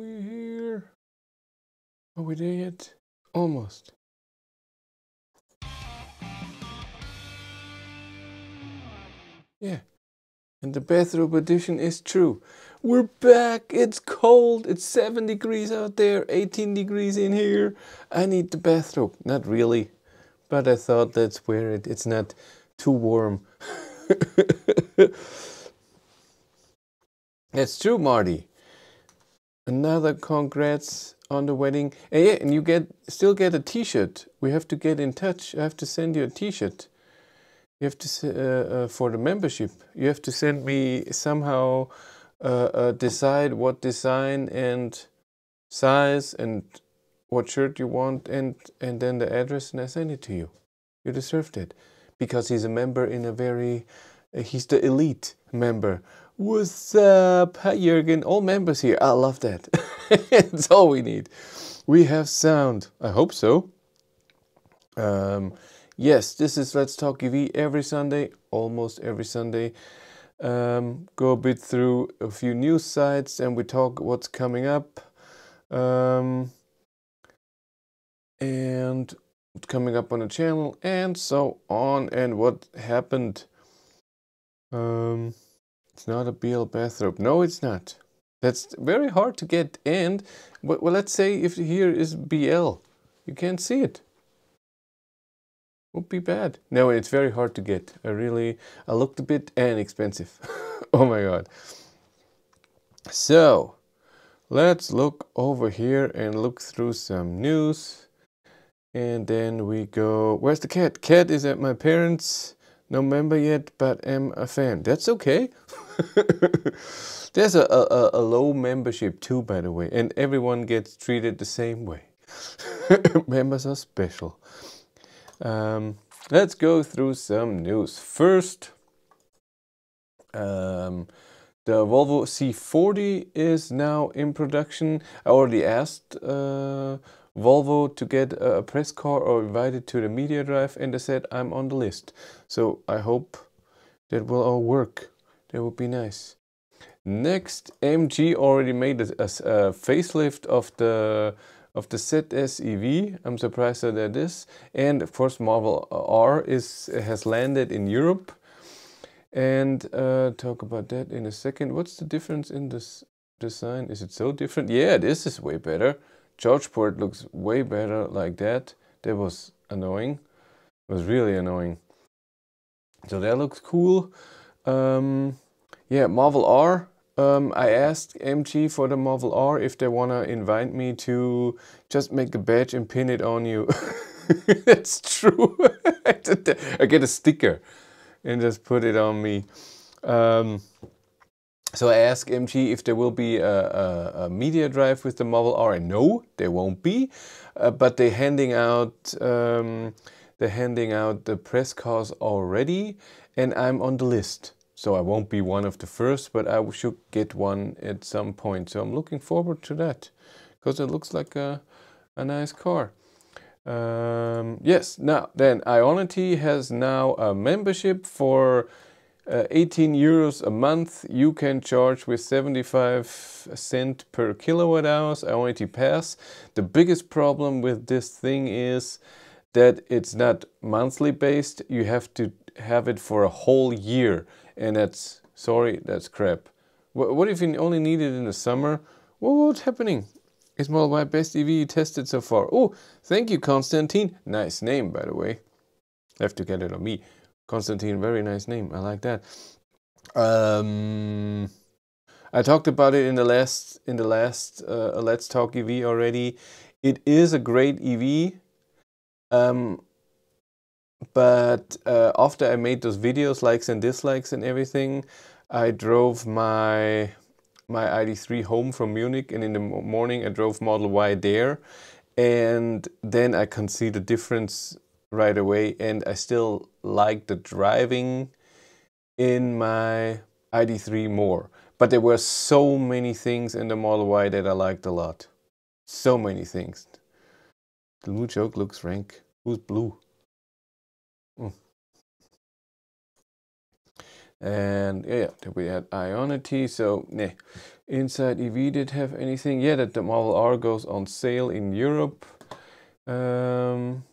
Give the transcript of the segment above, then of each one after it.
We here. Are we there yet? Almost. Yeah. And the bathrobe edition is true. We're back. It's cold. It's 7 degrees out there, 18 degrees in here. I need the bathrobe. Not really. But I thought let's wear it. It's not too warm. That's true, Marty. Another congrats on the wedding. And yeah, and you get still get a T-shirt. We have to get in touch. I have to send you a T-shirt. You have to uh, uh, for the membership. You have to send me somehow uh, uh, decide what design and size and what shirt you want and and then the address and I send it to you. You deserved it because he's a member in a very uh, he's the elite member. What's up, Hi Jürgen? All members here. I love that. That's all we need. We have sound. I hope so. Um, yes, this is Let's Talk EV every Sunday, almost every Sunday. Um, go a bit through a few news sites and we talk what's coming up. Um, and coming up on the channel and so on and what happened um it's not a BL bathrobe. No it's not. That's very hard to get and well let's say if here is BL you can't see it. Would be bad. No it's very hard to get. I really I looked a bit and expensive. Oh my god. So let's look over here and look through some news and then we go, where's the cat? Cat is at my parents' no member yet, but am a fan. That's okay. There's a, a, a low membership too, by the way, and everyone gets treated the same way. Members are special. Um, let's go through some news. First, um, the Volvo C40 is now in production. I already asked uh, Volvo to get a press car or invited to the media drive and they said I'm on the list. So I hope that will all work. That would be nice. Next, MG already made a, a, a facelift of the of the ZS EV. I'm surprised that that is. And of course, Marvel R is has landed in Europe. And uh, talk about that in a second. What's the difference in this design? Is it so different? Yeah, this is way better charge port looks way better like that. That was annoying. It was really annoying. So that looks cool. Um, yeah, Marvel R. Um, I asked MG for the Marvel R if they wanna invite me to just make a badge and pin it on you. That's true. I get a sticker and just put it on me. Um, so I asked MG if there will be a, a, a, media drive with the Marvel R. And no, there won't be. Uh, but they're handing out um, they're handing out the press cars already, and I'm on the list. So I won't be one of the first, but I should get one at some point. So I'm looking forward to that because it looks like a, a nice car. Um, yes, now then Ionity has now a membership for uh, 18 euros a month you can charge with 75 cent per kilowatt hours Ionity Pass. The biggest problem with this thing is that it's not monthly based. You have to have it for a whole year and that's, sorry, that's crap. What, what if you only need it in the summer? What's happening? It's Model Y best EV you tested so far. Oh, thank you, Constantine. Nice name, by the way. Have to get it on me. Constantine, very nice name. I like that. Um, I talked about it in the last in the last uh, Let's Talk EV already. It is a great EV, um, but uh, after I made those videos, likes and dislikes and everything, I drove my my ID3 home from Munich, and in the morning I drove Model Y there, and then I can see the difference right away and I still like the driving in my ID3 more. But there were so many things in the Model Y that I liked a lot. So many things. The blue joke looks rank. Who's blue? Mm. And yeah, we had Ionity, so yeah. Inside EV did have anything. Yeah, that the Marvel R goes on sale in Europe. Um,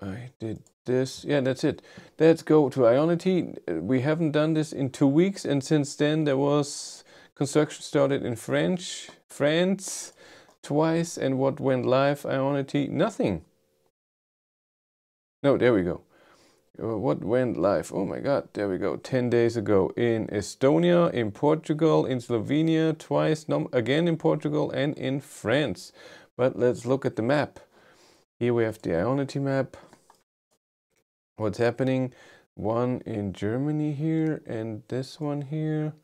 I did this. Yeah, that's it. Let's go to Ionity. We haven't done this in two weeks, and since then there was construction started in French, France twice, and what went live Ionity? Nothing. No, there we go. Uh, what went live? Oh my god, there we go. 10 days ago in Estonia, in Portugal, in Slovenia, twice, again in Portugal, and in France. But let's look at the map. Here we have the Ionity map. What's happening? One in Germany here, and this one here.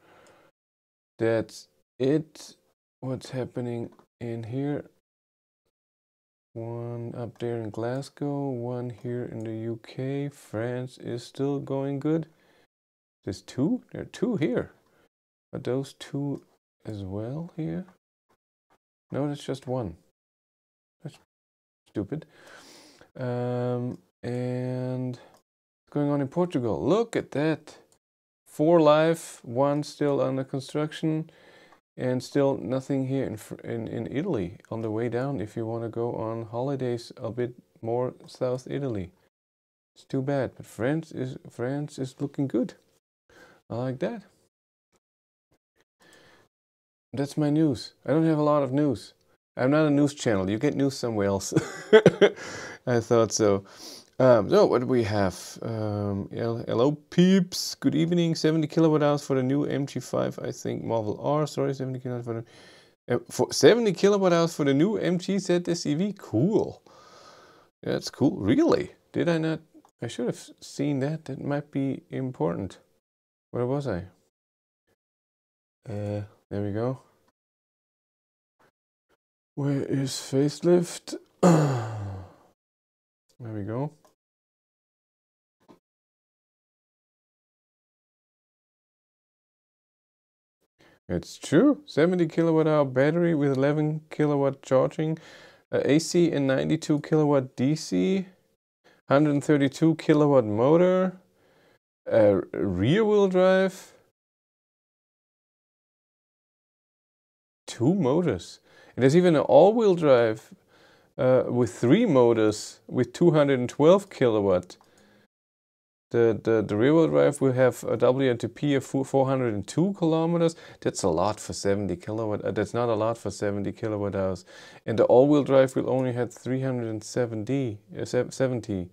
That's it. What's happening in here? One up there in Glasgow, one here in the UK. France is still going good. There's two? There are two here. Are those two as well here? No, that's just one. That's stupid. Um, and going on in Portugal. Look at that. Four live, one still under construction and still nothing here in, in, in Italy on the way down if you want to go on holidays a bit more South Italy. It's too bad, but France is France is looking good. I like that. That's my news. I don't have a lot of news. I'm not a news channel. You get news somewhere else. I thought so. Um, so what do we have? Um, hello peeps, good evening. 70 kilowatt hours for the new MG5, I think Marvel R. Sorry, 70 kilowatt for the uh, for 70 kilowatt hours for the new MG ZS Cool. That's cool. Really? Did I not? I should have seen that. That might be important. Where was I? Uh, there we go. Where is facelift? there we go. It's true. 70 kilowatt hour battery with 11 kilowatt charging, uh, AC and 92 kilowatt DC, 132 kilowatt motor, uh, rear wheel drive, two motors. It has even an all wheel drive uh, with three motors with 212 kilowatt. The, the, the rear-wheel drive will have a WLTP of 402 kilometers. That's a lot for 70 kilowatt. Uh, that's not a lot for 70 kilowatt hours. And the all-wheel drive will only have 370. Uh, 70.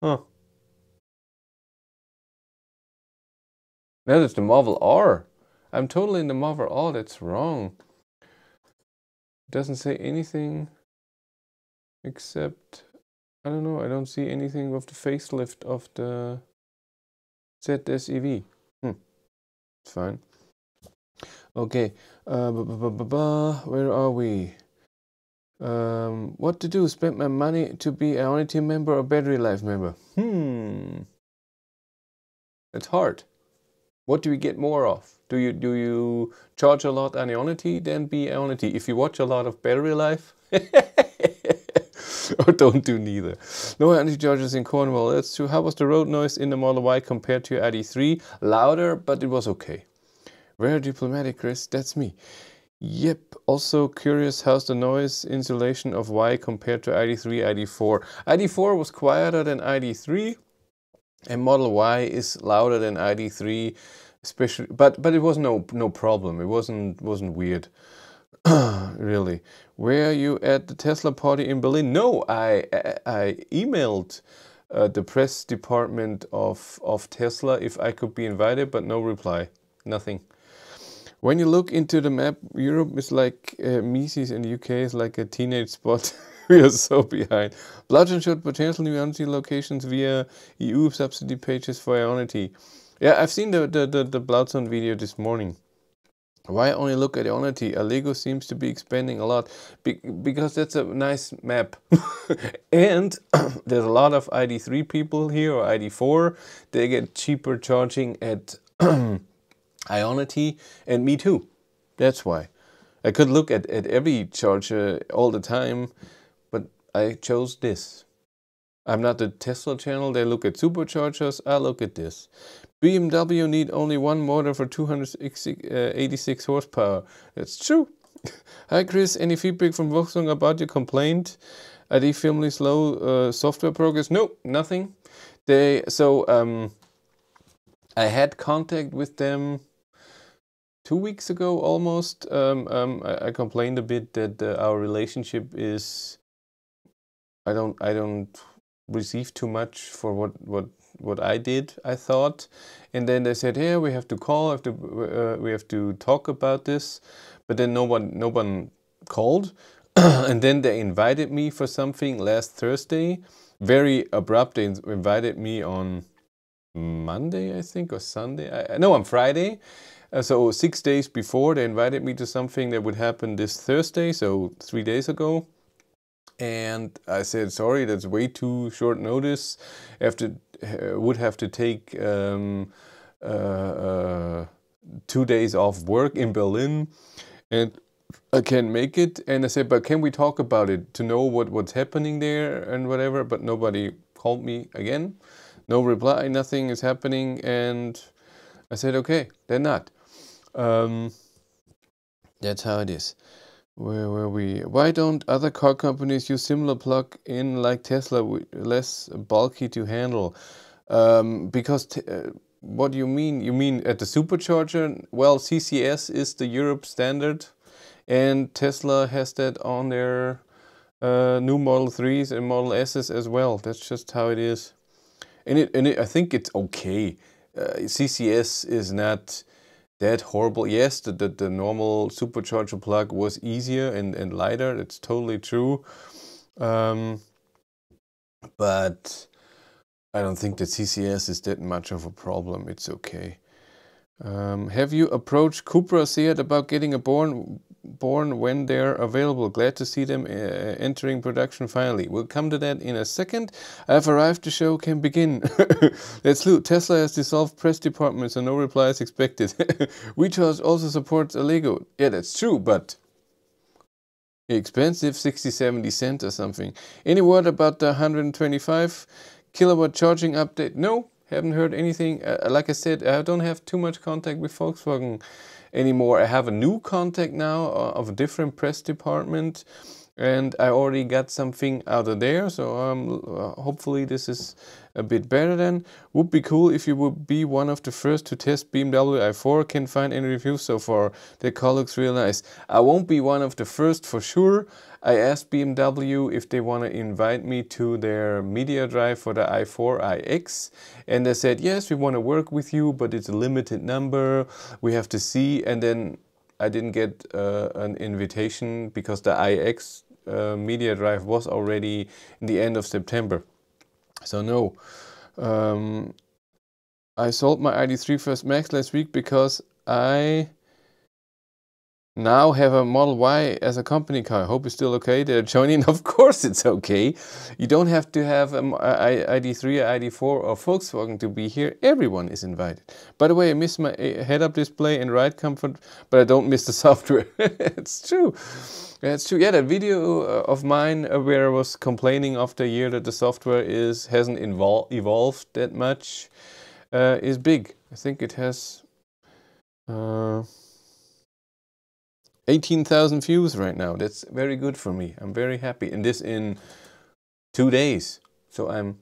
Huh. That is the Marvel R. I'm totally in the Marvel R. That's wrong. It doesn't say anything except I don't know. I don't see anything with the facelift of the ZSEV. Hmm. It's fine. Okay. Uh, where are we? Um, what to do? Spend my money to be a Ionity member or Battery Life member? Hmm. It's hard. What do we get more of? Do you do you charge a lot on Ionity? Then be Ionity. If you watch a lot of Battery Life. or don't do neither. No energy charges in Cornwall. That's true. How was the road noise in the Model Y compared to ID3? Louder, but it was okay. Very diplomatic, Chris. That's me. Yep. Also curious how's the noise insulation of Y compared to ID3, ID4. ID4 was quieter than ID3 and Model Y is louder than ID3 especially but but it was no no problem. It wasn't wasn't weird. really. Were you at the Tesla party in Berlin? No, I, I, emailed uh, the press department of, of Tesla if I could be invited, but no reply. Nothing. When you look into the map, Europe is like uh, Mises and the UK is like a teenage spot. we are so behind. Bludgeon showed potential new Ionity locations via EU subsidy pages for Ionity. Yeah, I've seen the, the, the, the Bloodstone video this morning. Why only look at Ionity? Allego seems to be expanding a lot be because that's a nice map. and there's a lot of ID3 people here or ID4. They get cheaper charging at Ionity and me too. That's why. I could look at, at every charger all the time, but I chose this. I'm not the Tesla channel. They look at superchargers. I look at this. BMW need only one motor for 286 horsepower. That's true. Hi Chris, any feedback from Volkswagen about your complaint? ID firmly slow uh, software progress? No, nothing. They so um, I had contact with them two weeks ago almost. Um, um, I, I, complained a bit that uh, our relationship is I don't I don't receive too much for what what what I did. I thought, and then they said, "Yeah, we have to call. Have to uh, we have to talk about this." But then no one no one called, and then they invited me for something last Thursday. Very abrupt. They invited me on Monday, I think, or Sunday. I, no, on Friday. Uh, so six days before, they invited me to something that would happen this Thursday. So three days ago and I said, sorry, that's way too short notice. After would have to take um, uh, uh, two days off work in Berlin, and I can't make it. And I said, but can we talk about it to know what what's happening there and whatever? But nobody called me again. No reply. Nothing is happening. And I said, okay, they're not. Um, that's how it is. Where were we? Why don't other car companies use similar plug-in like Tesla, less bulky to handle? Um, because uh, what do you mean? You mean at the supercharger? Well, CCS is the Europe standard, and Tesla has that on their uh, new Model 3s and Model S's as well. That's just how it is. And it, and it, I think it's okay. Uh, CCS is not that horrible. Yes, the, the, the, normal supercharger plug was easier and, and lighter. It's totally true. Um, but I don't think that CCS is that much of a problem. It's okay. Um, have you approached Cupra Seat about getting a born born when they're available. Glad to see them uh, entering production finally. We'll come to that in a second. I've arrived. The show can begin. Let's loot. Tesla has dissolved press departments and no reply is expected. WeCharge also supports Allego. Yeah, that's true, but expensive 60 70 cent or something. Any word about the 125 kilowatt charging update? No, haven't heard anything. Uh, like I said, I don't have too much contact with Volkswagen anymore. I have a new contact now uh, of a different press department and I already got something out of there so um, uh, hopefully this is a bit better then. Would be cool if you would be one of the first to test BMW i4. Can't find any reviews so far. The car looks real nice. I won't be one of the first for sure. I asked BMW if they want to invite me to their media drive for the i4 iX and they said yes we want to work with you but it's a limited number we have to see and then I didn't get uh, an invitation because the iX uh, media drive was already in the end of September. So no um, I sold my ID3 First Max last week because I now have a Model Y as a company car. I hope it's still okay. They're joining. Of course it's okay. You don't have to have an ID3 or ID4 or Volkswagen to be here. Everyone is invited. By the way, I miss my eh, head-up display and ride comfort, but I don't miss the software. it's true. It's true. Yeah, that video uh, of mine uh, where I was complaining after a year that the software is hasn't evolved that much uh, is big. I think it has... Uh, 18,000 views right now. That's very good for me. I'm very happy. And this in two days. So I'm...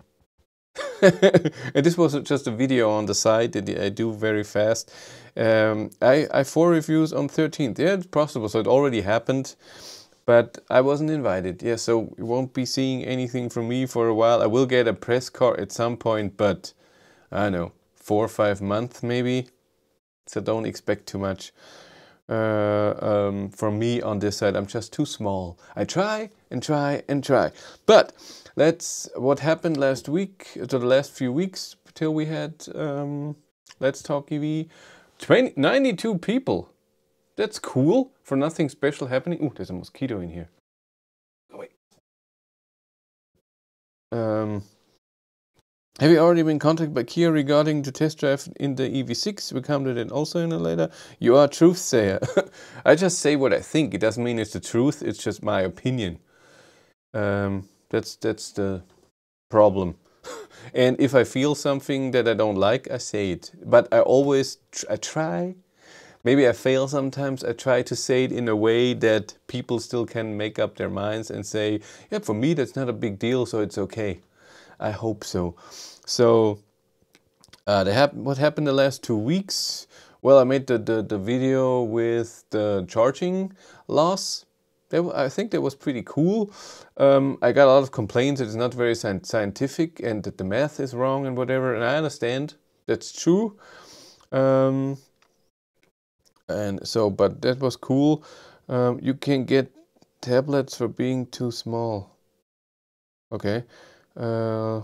and this was just a video on the side that I do very fast. Um, I, I four reviews on 13th. Yeah, it's possible. So it already happened. But I wasn't invited. Yeah, so you won't be seeing anything from me for a while. I will get a press card at some point, but I don't know, four or five months maybe. So don't expect too much um, for me on this side. I'm just too small. I try and try and try. But that's what happened last week, to the last few weeks till we had um, Let's Talk EV. 20, 92 people. That's cool for nothing special happening. Oh, there's a mosquito in here. Oh, wait. Um, have you already been contacted by Kia regarding the test drive in the EV6? We come to that also in a later. You are a truth sayer. I just say what I think. It doesn't mean it's the truth. It's just my opinion. Um, that's that's the problem. and if I feel something that I don't like, I say it. But I always tr I try. Maybe I fail sometimes. I try to say it in a way that people still can make up their minds and say, "Yeah, for me that's not a big deal, so it's okay." I hope so. So, uh, hap what happened the last two weeks? Well, I made the, the, the video with the charging loss that, I think that was pretty cool. Um, I got a lot of complaints that it's not very scientific and that the math is wrong and whatever, and I understand that's true. Um, and so, but that was cool. Um, you can get tablets for being too small. Okay. Uh,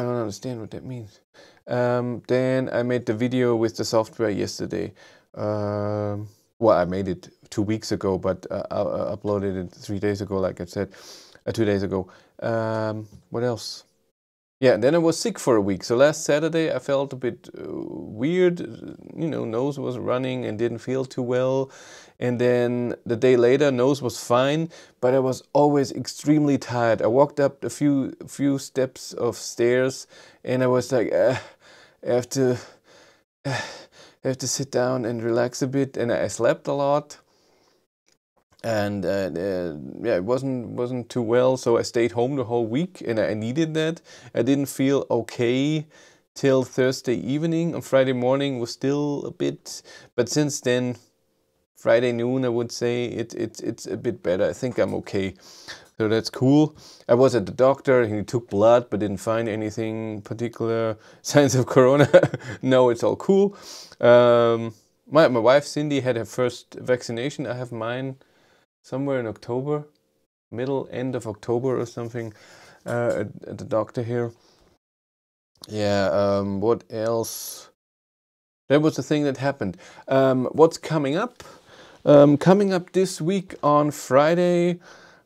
I don't understand what that means. Um, then I made the video with the software yesterday. Um, well, I made it two weeks ago, but uh, I uploaded it three days ago, like I said, uh, two days ago. Um, what else? Yeah, and then I was sick for a week. So last Saturday I felt a bit uh, weird. You know, nose was running and didn't feel too well. And then the day later, nose was fine, but I was always extremely tired. I walked up a few few steps of stairs, and I was like, uh, I have to. Uh, I have to sit down and relax a bit. And I slept a lot, and uh, uh, yeah, it wasn't wasn't too well. So I stayed home the whole week, and I needed that. I didn't feel okay till Thursday evening. On Friday morning was still a bit, but since then, Friday noon, I would say it, it it's a bit better. I think I'm okay. So that's cool. I was at the doctor, he took blood but didn't find anything particular signs of corona. no, it's all cool. Um, my, my wife Cindy had her first vaccination. I have mine somewhere in October, middle, end of October or something uh, at, at, the doctor here. Yeah, um, what else? That was the thing that happened. Um, what's coming up? Um, coming up this week on Friday,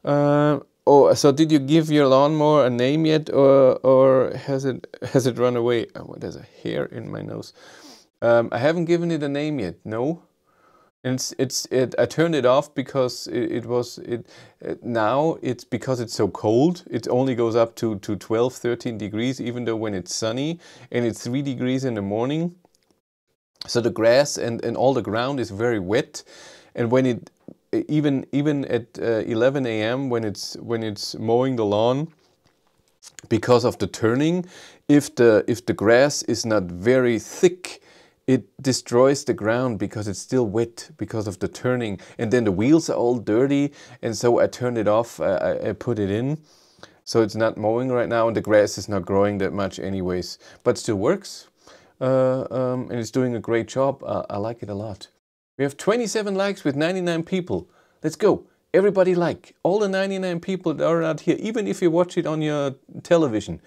uh, oh, so did you give your lawnmower a name yet, or or has it has it run away? Oh, there's a hair in my nose. Um, I haven't given it a name yet. No, and it's it's it. I turned it off because it, it was it, it, Now it's because it's so cold. It only goes up to to 12, 13 degrees, even though when it's sunny and it's three degrees in the morning. So the grass and and all the ground is very wet, and when it even even at uh, 11 a.m. when it's when it's mowing the lawn because of the turning if the if the grass is not very thick it destroys the ground because it's still wet because of the turning. And then the wheels are all dirty and so I turned it off I, I put it in. So it's not mowing right now and the grass is not growing that much anyways but still works. Uh, um, and it's doing a great job. Uh, I like it a lot we have 27 likes with 99 people. Let's go. Everybody like. All the 99 people that are out here, even if you watch it on your television.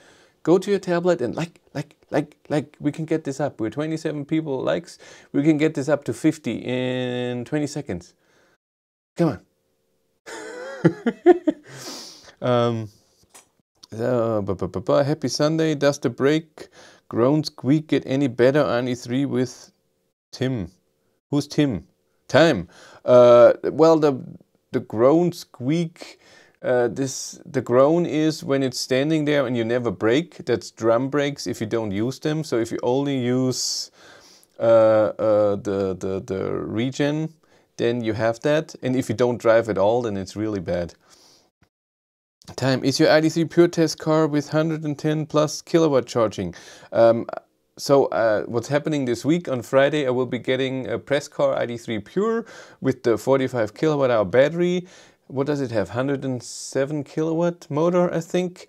Go to your tablet and like, like, like, like. We can get this up. We're 27 people likes. We can get this up to 50 in 20 seconds. Come on. um, happy Sunday. Does the break groan squeak get any better on E3 with Tim? Who's Tim? Time. Uh, well, the the groan squeak. Uh, this the groan is when it's standing there and you never break. That's drum brakes if you don't use them. So if you only use uh, uh, the the the regen, then you have that. And if you don't drive at all, then it's really bad. Time is your ID3 Pure Test car with 110 plus kilowatt charging. Um, so uh, what's happening this week on Friday, I will be getting a press car ID3 Pure with the 45 kilowatt hour battery. What does it have? 107 kilowatt motor, I think.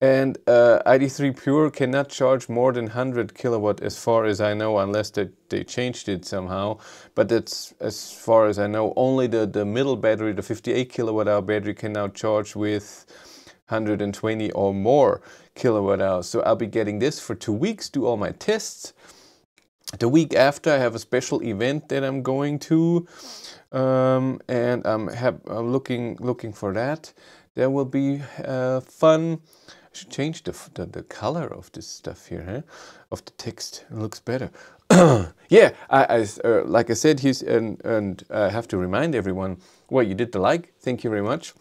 And uh, ID3 Pure cannot charge more than 100 kilowatt as far as I know, unless they, they changed it somehow. But that's as far as I know, only the, the middle battery, the 58 kilowatt hour battery can now charge with 120 or more kilowatt hours. So I'll be getting this for two weeks, do all my tests. The week after, I have a special event that I'm going to, um, and I'm, I'm, looking looking for that. That will be uh, fun. I should change the, the, the color of this stuff here, huh? of the text. It looks better. yeah, I, I uh, like I said, he's and and I have to remind everyone. Well, you did the like. Thank you very much.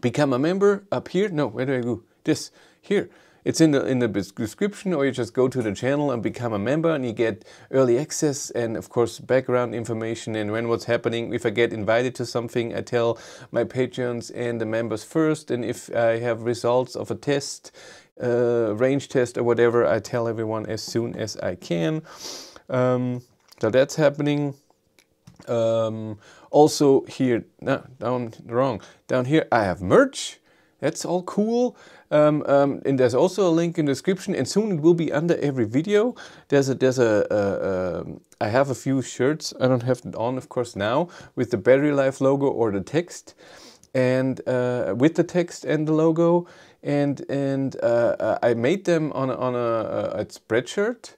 Become a member up here. No, where do I go? this here. It's in the in the description, or you just go to the channel and become a member, and you get early access and of course background information and when what's happening. If I get invited to something, I tell my patrons and the members first, and if I have results of a test, uh, range test or whatever, I tell everyone as soon as I can. Um, so that's happening. Um, also here, no, down wrong. Down here I have merch. That's all cool. Um, um, and there's also a link in the description and soon it will be under every video. There's a, there's a, I have a few shirts, I don't have it on of course now, with the Battery Life logo or the text and uh, with the text and the logo and and uh, uh I made them on a, on a, a spreadshirt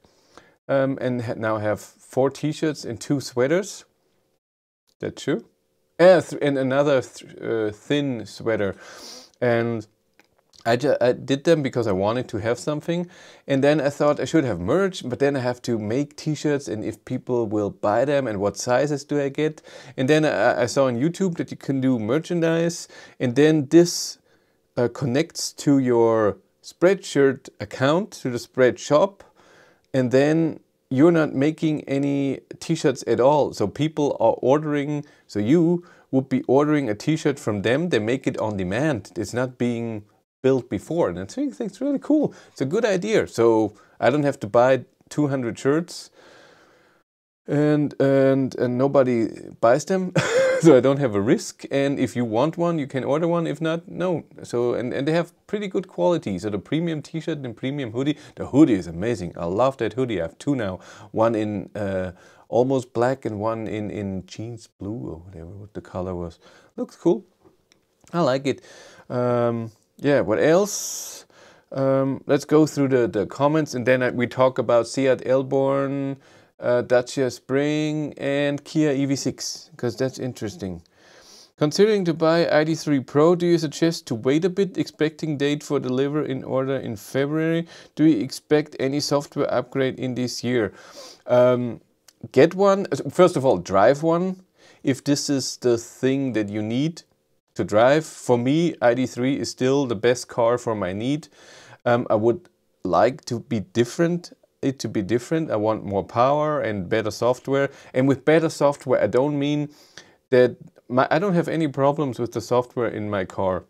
um, and ha now have four t-shirts and two sweaters. That's true. And, and another th uh, thin sweater and I, I did them because I wanted to have something and then I thought I should have merch but then I have to make t-shirts and if people will buy them and what sizes do I get. And then I, I saw on YouTube that you can do merchandise and then this uh, connects to your Spreadshirt account to the spread shop and then you're not making any t-shirts at all. So people are ordering so you would be ordering a t-shirt from them. They make it on demand. It's not being built before. And I think it's really cool. It's a good idea. So I don't have to buy 200 shirts and and and nobody buys them so i don't have a risk. And if you want one you can order one. If not no. So and and they have pretty good quality. So the premium t-shirt and premium hoodie the hoodie is amazing. I love that hoodie. I have two now. One in uh, almost black and one in in jeans blue or whatever what the color was. Looks cool. I like it. Um, yeah, what else? Um, let's go through the, the comments and then we talk about Seat el-Born, uh, Dacia Spring and Kia EV6 because that's interesting. Considering to buy ID3 Pro, do you suggest to wait a bit, expecting date for deliver in order in February? Do you expect any software upgrade in this year? Um, get one, first of all, drive one. If this is the thing that you need, to drive. For me, ID3 is still the best car for my need. Um, I would like to be different it to be different. I want more power and better software. And with better software, I don't mean that my, I don't have any problems with the software in my car.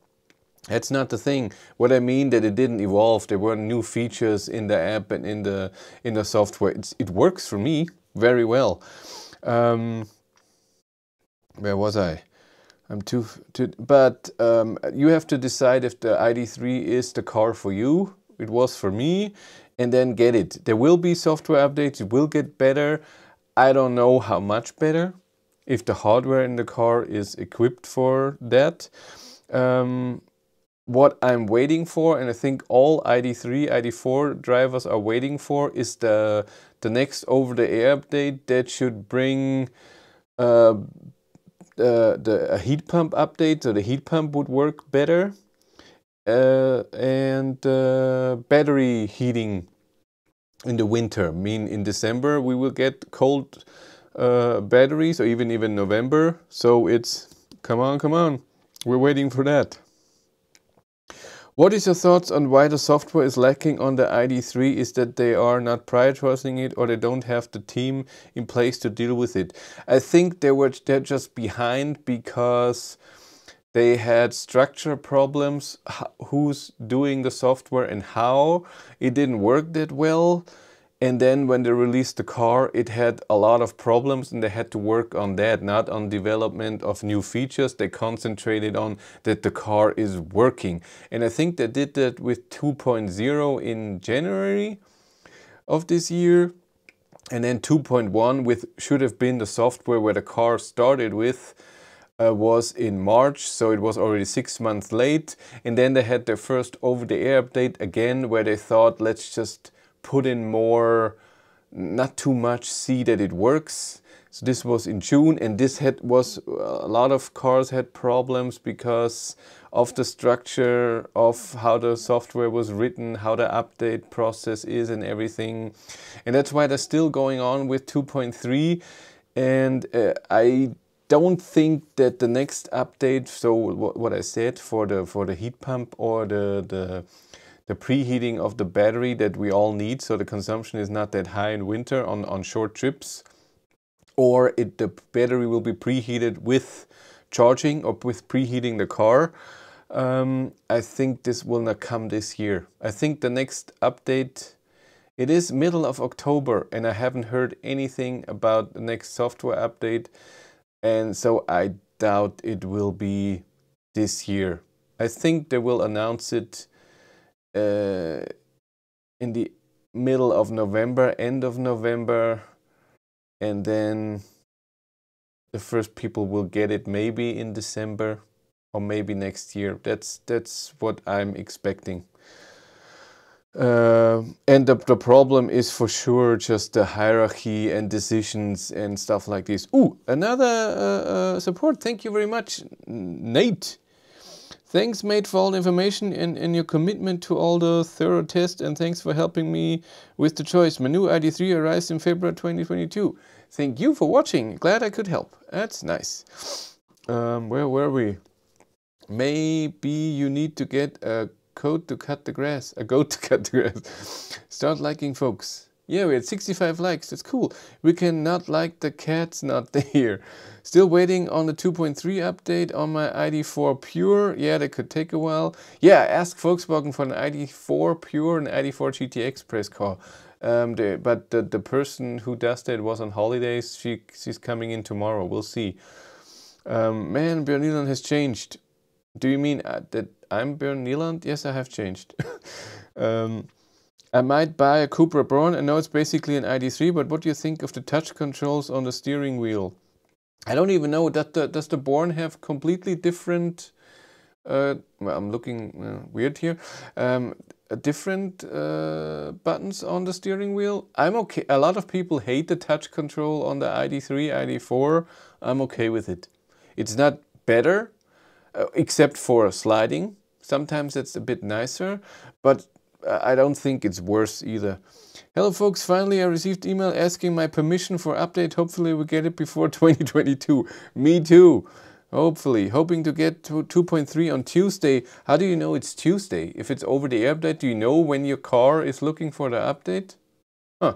That's not the thing. What I mean that it didn't evolve. There were new features in the app and in the in the software. It's, it works for me very well. Um, where was I? I'm too, too but um, you have to decide if the ID3 is the car for you. It was for me and then get it. There will be software updates, it will get better. I don't know how much better, if the hardware in the car is equipped for that. Um, what I'm waiting for, and I think all ID3, ID4 drivers are waiting for, is the, the next over-the-air update that should bring uh, uh, the a heat pump update, so the heat pump would work better, uh, and uh, battery heating in the winter. I mean, in December we will get cold uh, batteries, or even even November. So it's come on, come on, we're waiting for that. What is your thoughts on why the software is lacking on the ID3? Is that they are not prioritizing it or they don't have the team in place to deal with it? I think they were they're just behind because they had structure problems, who's doing the software and how. It didn't work that well. And then when they released the car, it had a lot of problems and they had to work on that, not on development of new features. They concentrated on that the car is working. And I think they did that with 2.0 in January of this year. And then 2.1 with should have been the software where the car started with uh, was in March, so it was already six months late. And then they had their first over-the-air update again, where they thought, let's just put in more, not too much, see that it works. So this was in June and this had was a lot of cars had problems because of the structure of how the software was written, how the update process is and everything. And that's why they're still going on with 2.3 and uh, I don't think that the next update, so what, what I said for the for the heat pump or the the the preheating of the battery that we all need, so the consumption is not that high in winter on, on short trips, or it, the battery will be preheated with charging or with preheating the car. Um, I think this will not come this year. I think the next update, it is middle of October and I haven't heard anything about the next software update. And so I doubt it will be this year. I think they will announce it uh, in the middle of November, end of November, and then the first people will get it maybe in December or maybe next year. That's that's what I'm expecting. Uh, and the, the problem is for sure just the hierarchy and decisions and stuff like this. Ooh, another uh, uh, support. Thank you very much, Nate. Thanks, mate, for all the information and, and your commitment to all the thorough tests, and thanks for helping me with the choice. My new ID3 arrives in February 2022. Thank you for watching. Glad I could help. That's nice. Um, where were we? Maybe you need to get a coat to cut the grass. A goat to cut the grass. Start liking folks. Yeah, we had 65 likes. That's cool. We cannot like the cats not there. Still waiting on the 2.3 update on my ID4 Pure. Yeah, that could take a while. Yeah, ask Volkswagen for an ID4 Pure and ID4 GTX press car. Um, the, but the, the person who does that was on holidays. She, she's coming in tomorrow. We'll see. Um, man, Björn Nyland has changed. Do you mean uh, that I'm Björn Nyland? Yes, I have changed. um, I might buy a Cupra Born. I know it's basically an ID3, but what do you think of the touch controls on the steering wheel? I don't even know. That the, does the Born have completely different? Uh, well, I'm looking uh, weird here. Um, different uh, buttons on the steering wheel. I'm okay. A lot of people hate the touch control on the ID3, ID4. I'm okay with it. It's not better, uh, except for sliding. Sometimes it's a bit nicer, but I don't think it's worse either. Hello folks, finally I received email asking my permission for update. Hopefully we get it before 2022. Me too. Hopefully. Hoping to get to 2.3 on Tuesday. How do you know it's Tuesday? If it's over the air update, do you know when your car is looking for the update? Huh.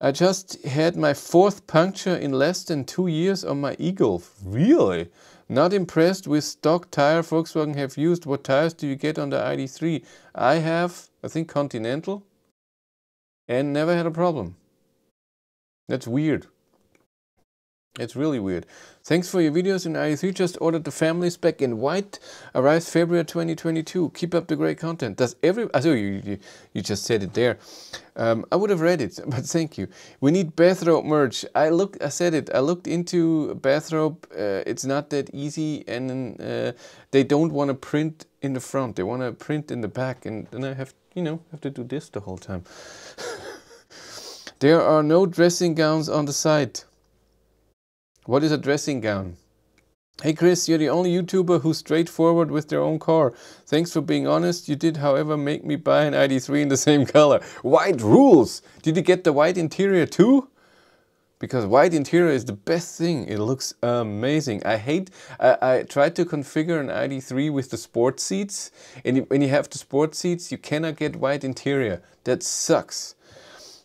I just had my fourth puncture in less than two years on my e-Golf. Really? Not impressed with stock tire Volkswagen have used. What tires do you get on the ID3? I have, I think, Continental and never had a problem. That's weird. It's really weird. Thanks for your videos in ID3. Just ordered the family spec in white. Arrives February 2022. Keep up the great content. Does every... Oh, you, you, you just said it there. Um, I would have read it, but thank you. We need bathrobe merch. I looked... I said it. I looked into bathrobe. Uh, it's not that easy and uh, they don't want to print in the front. They want to print in the back and then I have, you know, have to do this the whole time. there are no dressing gowns on the site. What is a dressing gown? Hey Chris, you're the only YouTuber who's straightforward with their own car. Thanks for being honest. You did, however, make me buy an ID3 in the same color. White rules! Did you get the white interior too? Because white interior is the best thing. It looks amazing. I hate, I, I tried to configure an ID3 with the sport seats. And when you have the sport seats, you cannot get white interior. That sucks.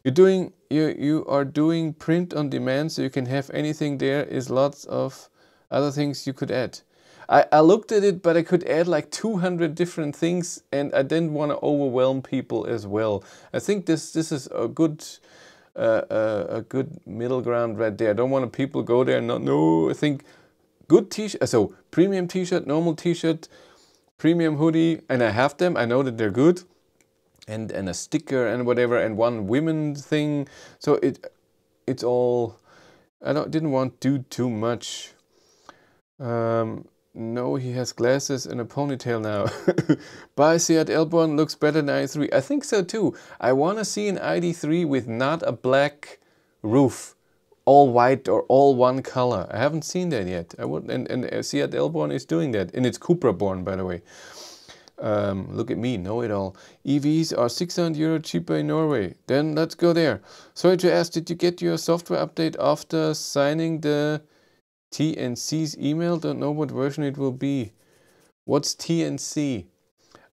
You're doing you you are doing print on demand, so you can have anything there. Is lots of other things you could add. I, I looked at it, but I could add like 200 different things, and I didn't want to overwhelm people as well. I think this this is a good uh, uh, a good middle ground right there. I don't want people go there and not know. I think good t-shirt, so premium t-shirt, normal t-shirt, premium hoodie, and I have them. I know that they're good and and a sticker and whatever and one women thing so it it's all I don't didn't want to do too much um, no he has glasses and a ponytail now. Buy Seat el-Born. Looks better than ID3 I think so too. I want to see an ID3 with not a black roof all white or all one color. I haven't seen that yet. I would and, and Seat el-Born is doing that and it's Cupra born by the way. Um, look at me, know it all. EVs are 600 euro cheaper in Norway. Then let's go there. Sorry to ask, did you get your software update after signing the TNC's email? Don't know what version it will be. What's TNC?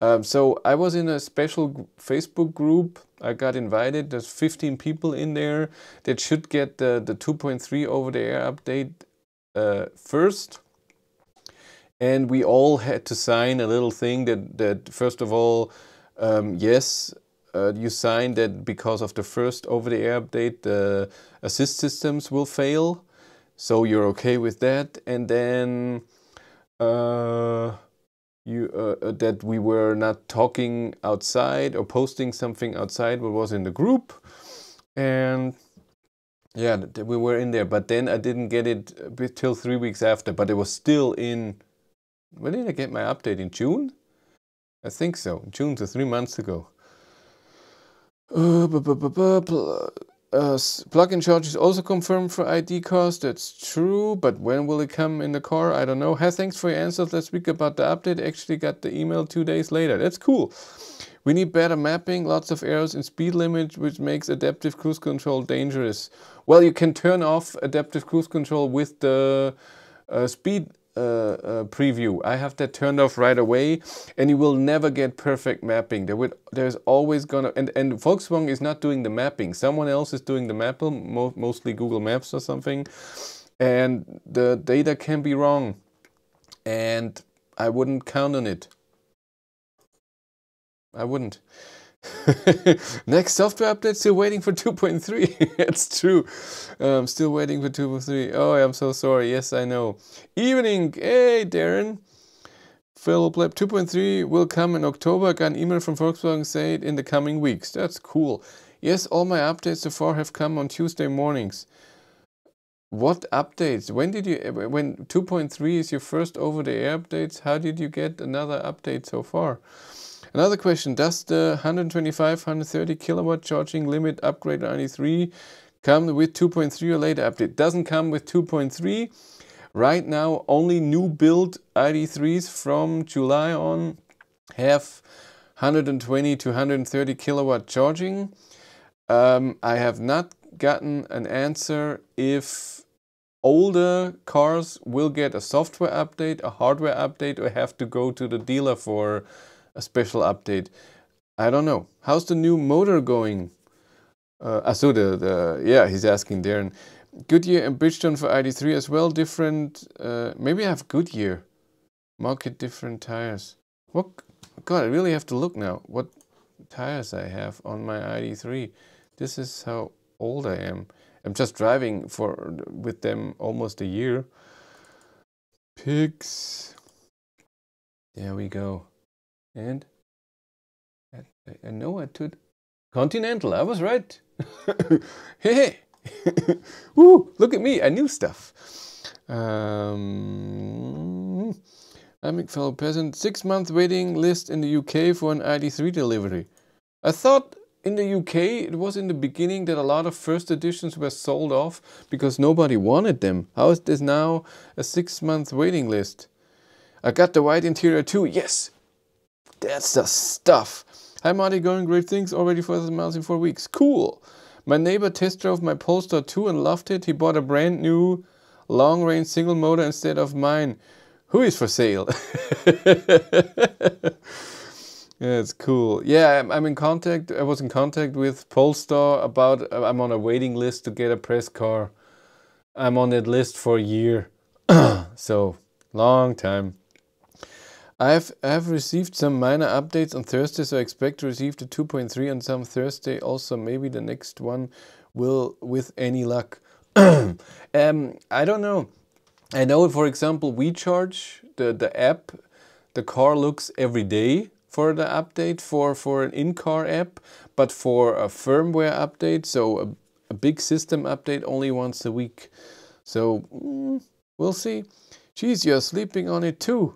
Um, so I was in a special Facebook group. I got invited. There's 15 people in there that should get the, the 2.3 over the air update uh, first. And we all had to sign a little thing that, that first of all, um, yes, uh, you sign that because of the first over-the-air update, the assist systems will fail. So you're okay with that. And then uh, you uh, uh, that we were not talking outside or posting something outside what was in the group. And yeah, we were in there. But then I didn't get it uh, till three weeks after. But it was still in... When did I get my update? In June? I think so. June, so three months ago. Uh, uh, plug-in charge is also confirmed for ID cars. That's true, but when will it come in the car? I don't know. Hey, thanks for your answers last week about the update. Actually got the email two days later. That's cool. We need better mapping, lots of errors in speed limit, which makes adaptive cruise control dangerous. Well, you can turn off adaptive cruise control with the uh, speed uh, uh, preview. I have that turned off right away and you will never get perfect mapping. There would, there's always gonna, and, and Volkswagen is not doing the mapping. Someone else is doing the mapping, mo mostly Google Maps or something. And the data can be wrong. And I wouldn't count on it. I wouldn't. Next software update, still waiting for 2.3. it's true. I'm still waiting for 2.3. Oh, I'm so sorry. Yes, I know. Evening. Hey, Darren. Philip Lab 2.3 will come in October. I got an email from Volkswagen saying in the coming weeks. That's cool. Yes, all my updates so far have come on Tuesday mornings. What updates? When did you, when 2.3 is your first over-the-air updates, how did you get another update so far? Another question, does the 125, 130 kilowatt charging limit upgrade ID3 come with 2.3 or later update? Doesn't come with 2.3. Right now, only new build ID3s from July on have 120 to 130 kilowatt charging. Um, I have not gotten an answer if older cars will get a software update, a hardware update, or have to go to the dealer for a special update. I don't know. How's the new motor going? Uh, so the, the, yeah, he's asking Darren. Goodyear and Bridgestone for ID3 as well, different, uh, maybe I have Goodyear. Market different tires. What, God, I really have to look now what tires I have on my ID3. This is how old I am. I'm just driving for with them almost a year. Pigs. There we go. And I, know I took Continental. I was right. hey, Woo, look at me. I knew stuff. Um, I'm a fellow peasant. Six month waiting list in the UK for an ID3 delivery. I thought in the UK it was in the beginning that a lot of first editions were sold off because nobody wanted them. How is this now a six month waiting list? I got the white interior too. Yes, that's the stuff. Hi Marty, going great things, already for 4,000 miles in four weeks. Cool. My neighbor test drove my Polestar 2 and loved it. He bought a brand new long range single motor instead of mine. Who is for sale? Yeah, it's cool. Yeah, I'm, in contact. I was in contact with Polestar about. Uh, I'm on a waiting list to get a press car. I'm on that list for a year, so long time. I've, I've received some minor updates on Thursday, so I expect to receive the 2.3 on some Thursday. Also, maybe the next one will with any luck. um, I don't know. I know, for example, WeCharge, the, the app, the car looks every day for the update for, for an in-car app, but for a firmware update, so a, a big system update only once a week. So, mm, we'll see. Geez, you're sleeping on it too.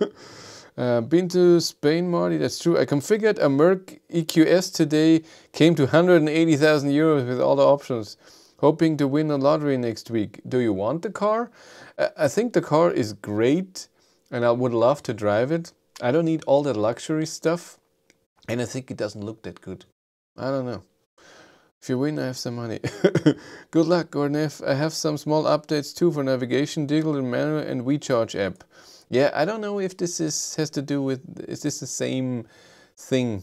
uh, been to Spain, Marty? That's true. I configured a Merc EQS today. Came to 180,000 euros with all the options. Hoping to win a lottery next week. Do you want the car? I think the car is great and I would love to drive it. I don't need all that luxury stuff. And I think it doesn't look that good. I don't know. If you win, I have some money. Good luck, Gordon I have some small updates too for navigation, digital and manual, and WeCharge app. Yeah, I don't know if this is has to do with is this the same thing.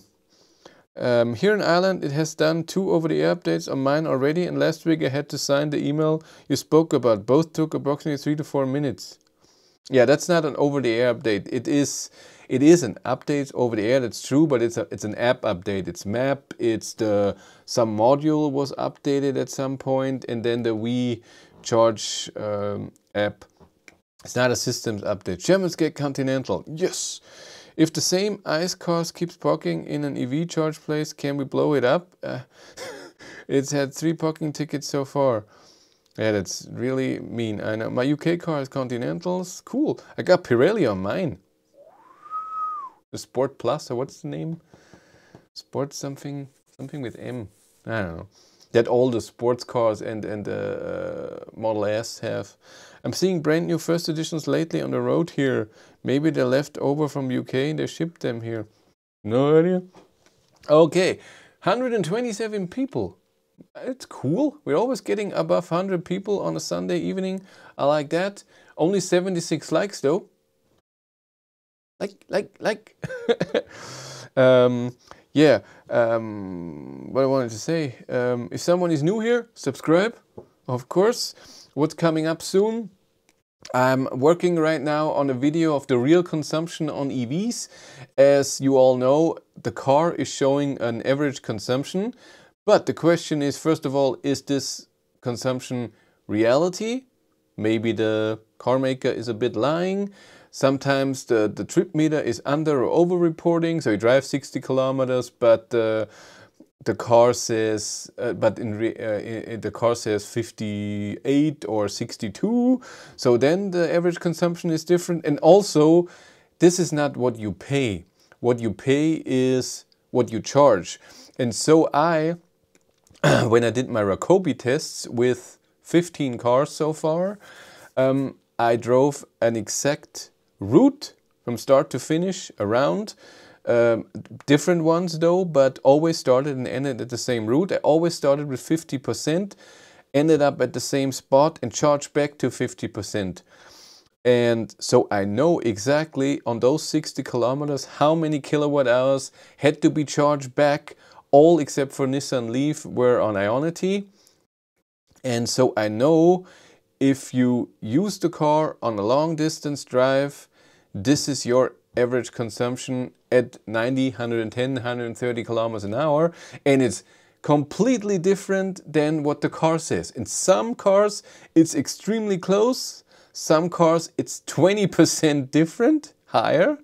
Um, here in Ireland, it has done two over-the-air updates on mine already, and last week I had to sign the email you spoke about. Both took approximately three to four minutes. Yeah, that's not an over-the-air update. It is it is an update over the air, that's true, but it's a, it's an app update. It's map, it's the some module was updated at some point, and then the We Charge um, app. It's not a systems update. Germans get Continental. Yes. If the same ICE cars keeps parking in an EV charge place, can we blow it up? Uh, it's had three parking tickets so far. Yeah, that's really mean. I know. My UK car is Continentals. Cool. I got Pirelli on mine the Sport Plus or what's the name? Sport something something with M. I don't know. That all the sports cars and and uh, uh, Model S have. I'm seeing brand new first editions lately on the road here. Maybe they're left over from UK and they shipped them here. No idea. Okay, 127 people. It's cool. We're always getting above 100 people on a Sunday evening. I like that. Only 76 likes though like, like, like. um, yeah, um, what I wanted to say. Um, if someone is new here, subscribe, of course. What's coming up soon? I'm working right now on a video of the real consumption on EVs. As you all know, the car is showing an average consumption. But the question is, first of all, is this consumption reality? Maybe the car maker is a bit lying. Sometimes the, the trip meter is under or over reporting, so you drive 60 kilometers, but uh, the car says, uh, but in, re, uh, in, the car says 58 or 62. So then the average consumption is different. And also, this is not what you pay. What you pay is what you charge. And so I, when I did my Rakobi tests with 15 cars so far, um, I drove an exact route from start to finish around. Um, different ones though, but always started and ended at the same route. I always started with 50%, ended up at the same spot and charged back to 50%. And so I know exactly on those 60 kilometers how many kilowatt hours had to be charged back, all except for Nissan Leaf were on Ionity. And so I know if you use the car on a long distance drive, this is your average consumption at 90, 110, 130 kilometers an hour. And it's completely different than what the car says. In some cars, it's extremely close. Some cars, it's 20% different, higher.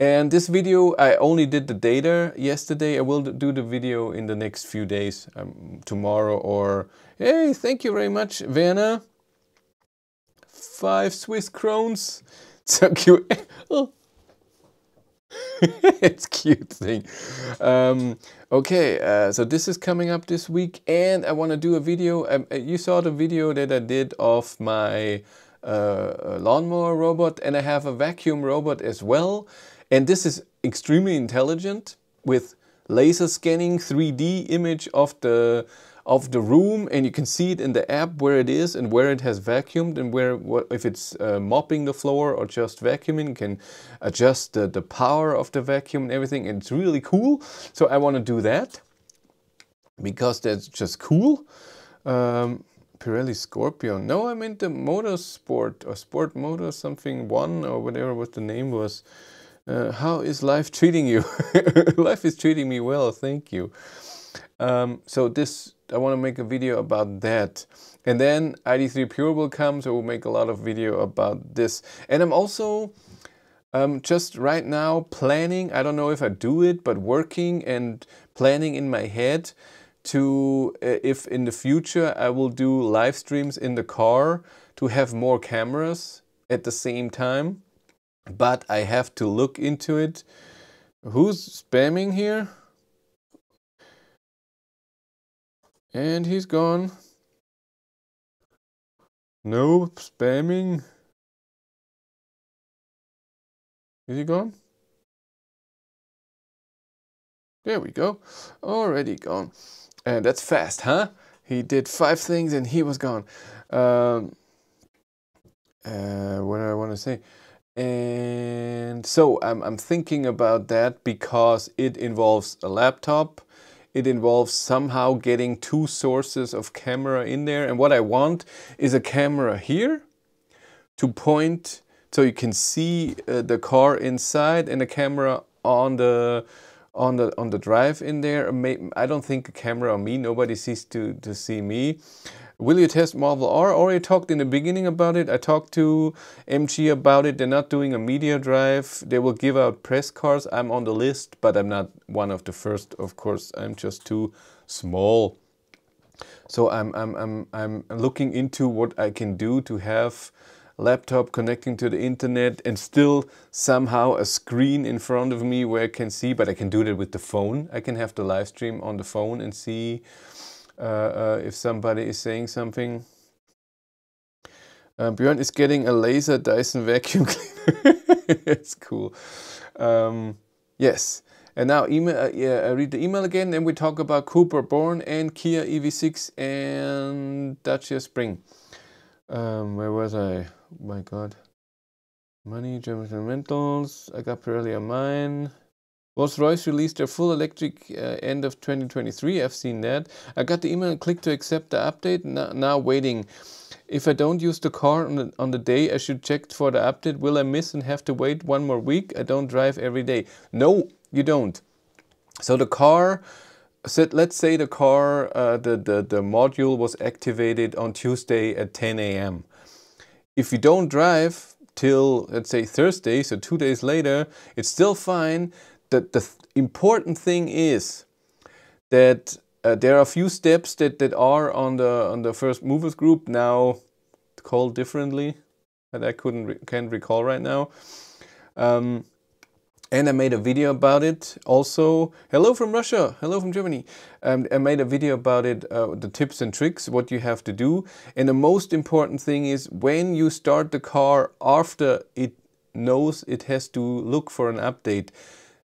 And this video, I only did the data yesterday. I will do the video in the next few days, um, tomorrow or... Hey, thank you very much, Werner. Five Swiss crowns. So cute. oh. it's cute thing. Um, okay, uh, so this is coming up this week, and I want to do a video. Um, uh, you saw the video that I did of my uh, lawnmower robot, and I have a vacuum robot as well. And this is extremely intelligent with laser scanning 3D image of the of the room and you can see it in the app where it is and where it has vacuumed and where what if it's uh, mopping the floor or just vacuuming can adjust the, the power of the vacuum and everything and it's really cool. So I want to do that because that's just cool. Um, Pirelli Scorpion no I meant the motorsport or sport motor something one or whatever what the name was. Uh, how is life treating you? Life is treating me well thank you. Um, so this I want to make a video about that. And then ID3 Pure will come, so we'll make a lot of video about this. And I'm also um, just right now planning, I don't know if I do it, but working and planning in my head to, uh, if in the future I will do live streams in the car to have more cameras at the same time. But I have to look into it. Who's spamming here? And he's gone. No spamming. Is he gone? There we go. Already gone. And that's fast, huh? He did five things and he was gone. Um, uh, what do I want to say? And so I'm, I'm thinking about that because it involves a laptop. It involves somehow getting two sources of camera in there. And what I want is a camera here to point so you can see uh, the car inside and a camera on the on the on the drive in there. I don't think a camera on me. Nobody sees to to see me. Will you test Marvel R? Already talked in the beginning about it. I talked to MG about it. They're not doing a media drive. They will give out press cards. I'm on the list, but I'm not one of the first, of course. I'm just too small. So I'm, I'm, I'm, I'm looking into what I can do to have laptop connecting to the internet and still somehow a screen in front of me where I can see, but I can do that with the phone. I can have the live stream on the phone and see uh, uh, if somebody is saying something. Uh, Björn is getting a laser Dyson vacuum cleaner. it's cool. Um, yes. And now email, uh, yeah, I read the email again and we talk about Cupra Born and Kia EV6 and Dacia Spring. Um, where was I? Oh my god. Money, German rentals. I got Pirelli on mine. Rolls-Royce released their full electric uh, end of 2023. I've seen that. I got the email and clicked to accept the update. Now, now waiting. If I don't use the car on the, on the day, I should check for the update. Will I miss and have to wait one more week? I don't drive every day. No, you don't. So the car, said, let's say the car, uh, the, the, the module was activated on Tuesday at 10 a.m. If you don't drive till, let's say, Thursday, so two days later, it's still fine. The, the important thing is that uh, there are a few steps that, that are on the, on the first movers group now called differently that I couldn't re can't recall right now. Um, and I made a video about it also. Hello from Russia, hello from Germany. Um, I made a video about it, uh, the tips and tricks, what you have to do. And the most important thing is when you start the car after it knows it has to look for an update,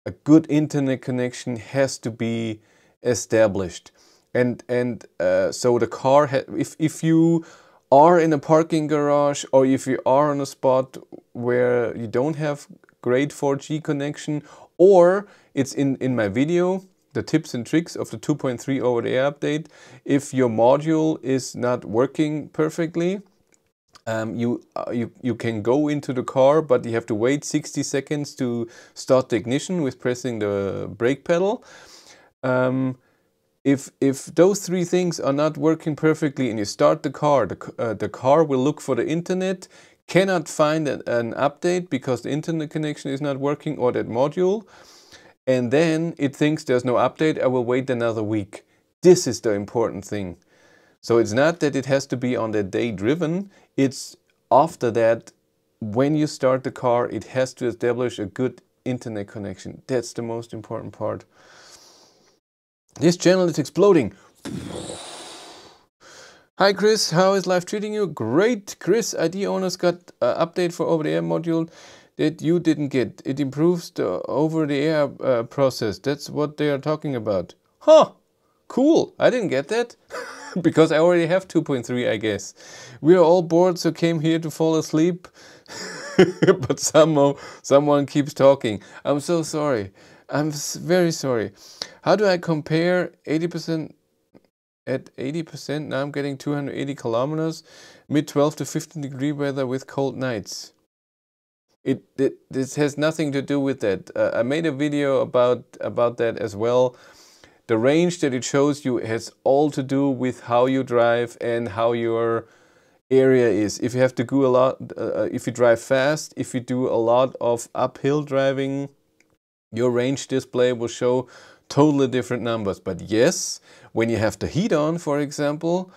a good internet connection has to be established. And, and uh, so the car, if, if you are in a parking garage or if you are on a spot where you don't have great 4G connection or it's in, in my video, the tips and tricks of the 2.3 over the air update. If your module is not working perfectly, um, you, uh, you, you can go into the car, but you have to wait 60 seconds to start the ignition with pressing the brake pedal. Um, if, if those three things are not working perfectly and you start the car, the, uh, the car will look for the internet, cannot find an update because the internet connection is not working or that module. And then it thinks there's no update, I will wait another week. This is the important thing. So it's not that it has to be on the day driven, it's after that, when you start the car, it has to establish a good internet connection. That's the most important part. This channel is exploding. Hi Chris, how is life treating you? Great, Chris. ID owners got an update for over-the-air module that you didn't get. It improves the over-the-air uh, process. That's what they are talking about. Huh, cool. I didn't get that. because I already have 2.3, I guess. We are all bored, so came here to fall asleep. but somehow someone keeps talking. I'm so sorry. I'm very sorry. How do I compare 80% at 80%. Now I'm getting 280 kilometers, mid 12 to 15 degree weather with cold nights. It, it this has nothing to do with that. Uh, I made a video about about that as well. The range that it shows you has all to do with how you drive and how your area is. If you have to go a lot, uh, if you drive fast, if you do a lot of uphill driving, your range display will show totally different numbers. But yes, when you have the heat on, for example,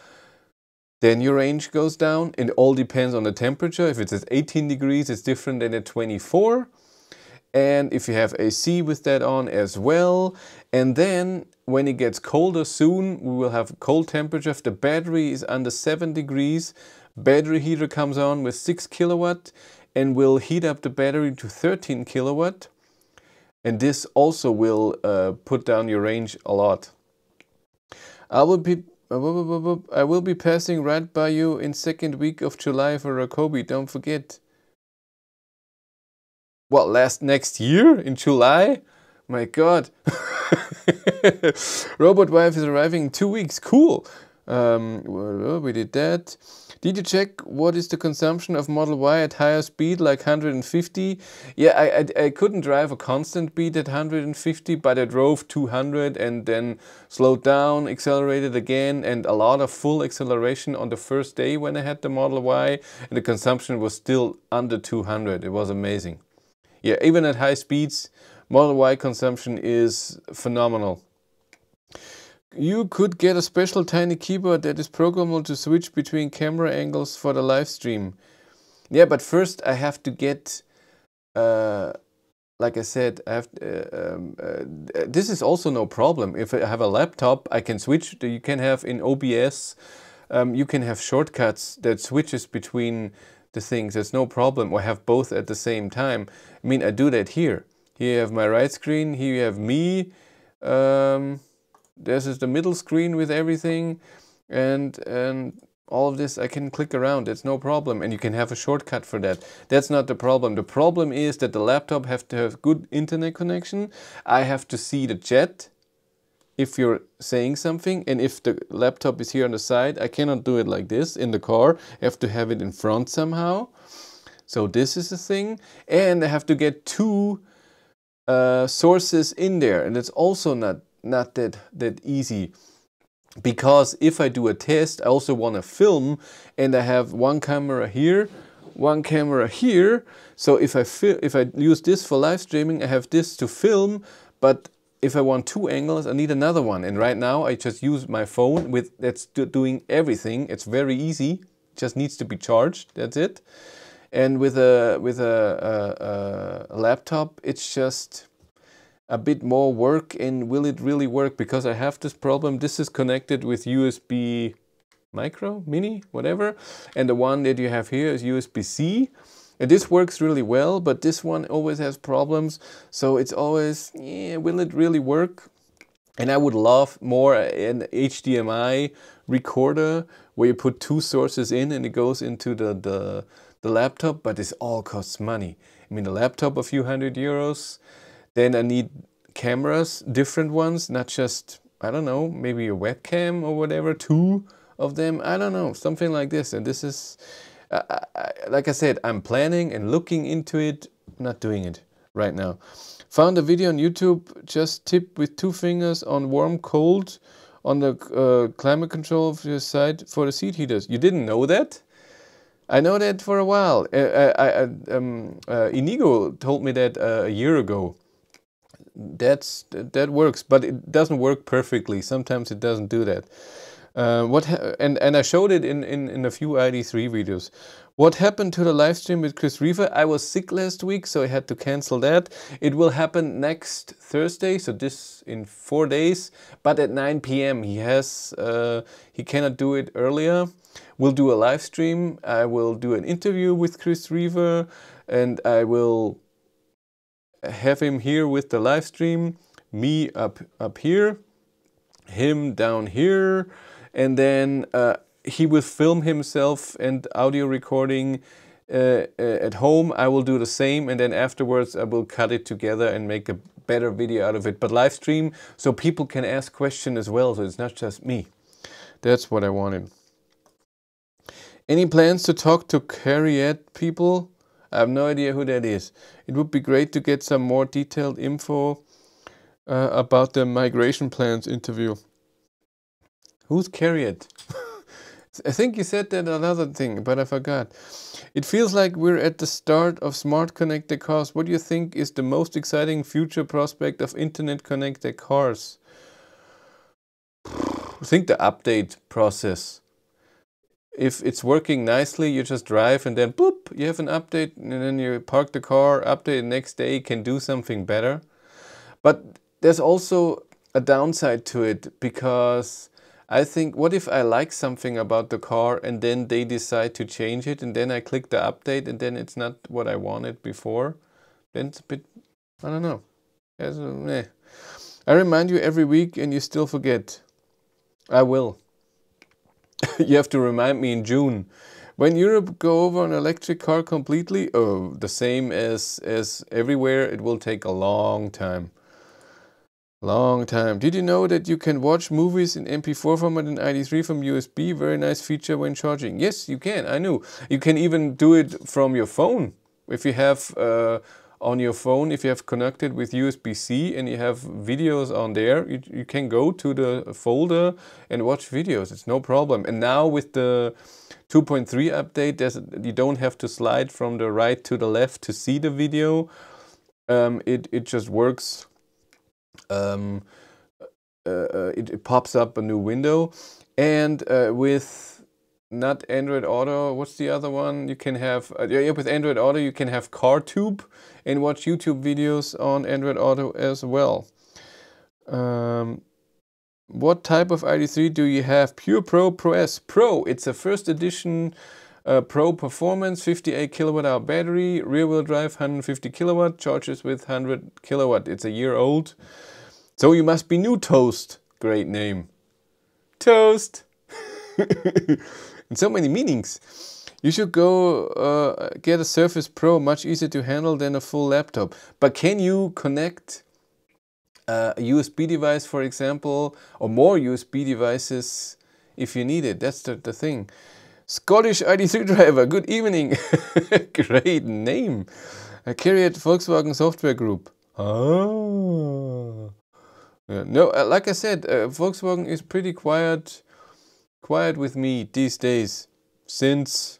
then your range goes down. It all depends on the temperature. If it's at 18 degrees, it's different than at 24. And if you have AC with that on as well. And then when it gets colder soon, we will have cold temperature. If the battery is under 7 degrees, battery heater comes on with 6 kilowatt and will heat up the battery to 13 kilowatt. And this also will uh, put down your range a lot. I will be I will be passing right by you in second week of July for Rakobi. Don't forget. what last next year in July? My God. Robot wife is arriving in two weeks. Cool. Um, we did that. Did you check what is the consumption of Model Y at higher speed, like 150? Yeah, I, I, I, couldn't drive a constant beat at 150, but I drove 200 and then slowed down, accelerated again, and a lot of full acceleration on the first day when I had the Model Y, and the consumption was still under 200. It was amazing. Yeah, even at high speeds, Model Y consumption is phenomenal. You could get a special tiny keyboard that is programmable to switch between camera angles for the live stream. Yeah, but first I have to get, uh, like I said, I have, uh, um, uh, this is also no problem. If I have a laptop, I can switch. You can have in OBS, um, you can have shortcuts that switches between the things. It's no problem. Or have both at the same time. I mean, I do that here. Here you have my right screen. Here you have me. Um, this is the middle screen with everything, and and all of this I can click around. It's no problem, and you can have a shortcut for that. That's not the problem. The problem is that the laptop have to have good internet connection. I have to see the chat if you're saying something and if the laptop is here on the side I cannot do it like this in the car I have to have it in front somehow so this is the thing and I have to get two uh, sources in there and it's also not not that that easy because if I do a test I also want to film and I have one camera here one camera here so if I if I use this for live streaming I have this to film but if I want two angles, I need another one. And right now I just use my phone with that's doing everything. It's very easy. Just needs to be charged. That's it. And with a with a, a, a laptop, it's just a bit more work. And will it really work? Because I have this problem. This is connected with USB micro, mini, whatever. And the one that you have here is USB-C. And this works really well, but this one always has problems. So it's always, yeah, will it really work? And I would love more an HDMI recorder where you put two sources in and it goes into the, the, the laptop, but this all costs money. I mean, a laptop a few hundred euros. Then I need cameras, different ones, not just, I don't know, maybe a webcam or whatever, two of them. I don't know, something like this. And this is, I, I, like I said, I'm planning and looking into it, not doing it right now. Found a video on YouTube, just tip with two fingers on warm cold on the uh, climate control of your side for the seat heaters. You didn't know that? I know that for a while. Uh, uh I, I, um, uh, Inigo told me that uh, a year ago. That's that works, but it doesn't work perfectly. Sometimes it doesn't do that. Uh, what and and I showed it in, in in a few ID3 videos. What happened to the live stream with Chris Reaver? I was sick last week, so I had to cancel that. It will happen next Thursday, so this in four days, but at 9 p.m. He has he cannot do it earlier. We'll do a live stream. I will do an interview with Chris Reaver, and I will have him here with the live stream. Me up up here, him down here and then uh, he will film himself and audio recording uh, uh, at home. I will do the same, and then afterwards I will cut it together and make a better video out of it. But live stream so people can ask questions as well, so it's not just me. That's what I wanted. Any plans to talk to CARIAD people? I have no idea who that is. It would be great to get some more detailed info uh, about the migration plans interview. Who's CARIAD? I think you said that another thing, but I forgot. It feels like we're at the start of smart connected cars. What do you think is the most exciting future prospect of internet connected cars? I think the update process. If it's working nicely, you just drive and then boop, you have an update and then you park the car, update the next day, can do something better. But there's also a downside to it because I think, what if I like something about the car and then they decide to change it and then I click the update and then it's not what I wanted before? Then it's a bit, I don't know. I remind you every week and you still forget. I will. you have to remind me in June When Europe go over an electric car completely, oh, the same as as everywhere, it will take a long time. Long time. Did you know that you can watch movies in MP4 format and ID3 from USB? Very nice feature when charging. Yes, you can. I knew. You can even do it from your phone. If you have uh, on your phone, if you have connected with USB-C and you have videos on there, you, you can go to the folder and watch videos. It's no problem. And now with the 2.3 update, you don't have to slide from the right to the left to see the video. Um, it, it just works um, uh, uh, it, it, pops up a new window. And uh, with not Android Auto, what's the other one? You can have, uh, yeah, with Android Auto, you can have CarTube and watch YouTube videos on Android Auto as well. Um, what type of ID3 do you have? Pure Pro Pro S Pro. It's a first edition uh, Pro Performance, 58 kilowatt hour battery, rear wheel drive, 150 kilowatt, charges with 100 kilowatt. It's a year old. So you must be new Toast. Great name. Toast. In so many meanings. You should go uh, get a Surface Pro, much easier to handle than a full laptop. But can you connect uh, a USB device, for example, or more USB devices if you need it? That's the, the thing. Scottish ID3 driver, good evening. Great name. CARIAD Volkswagen Software Group. Ah. Yeah. No, uh, like I said, uh, Volkswagen is pretty quiet, quiet with me these days. Since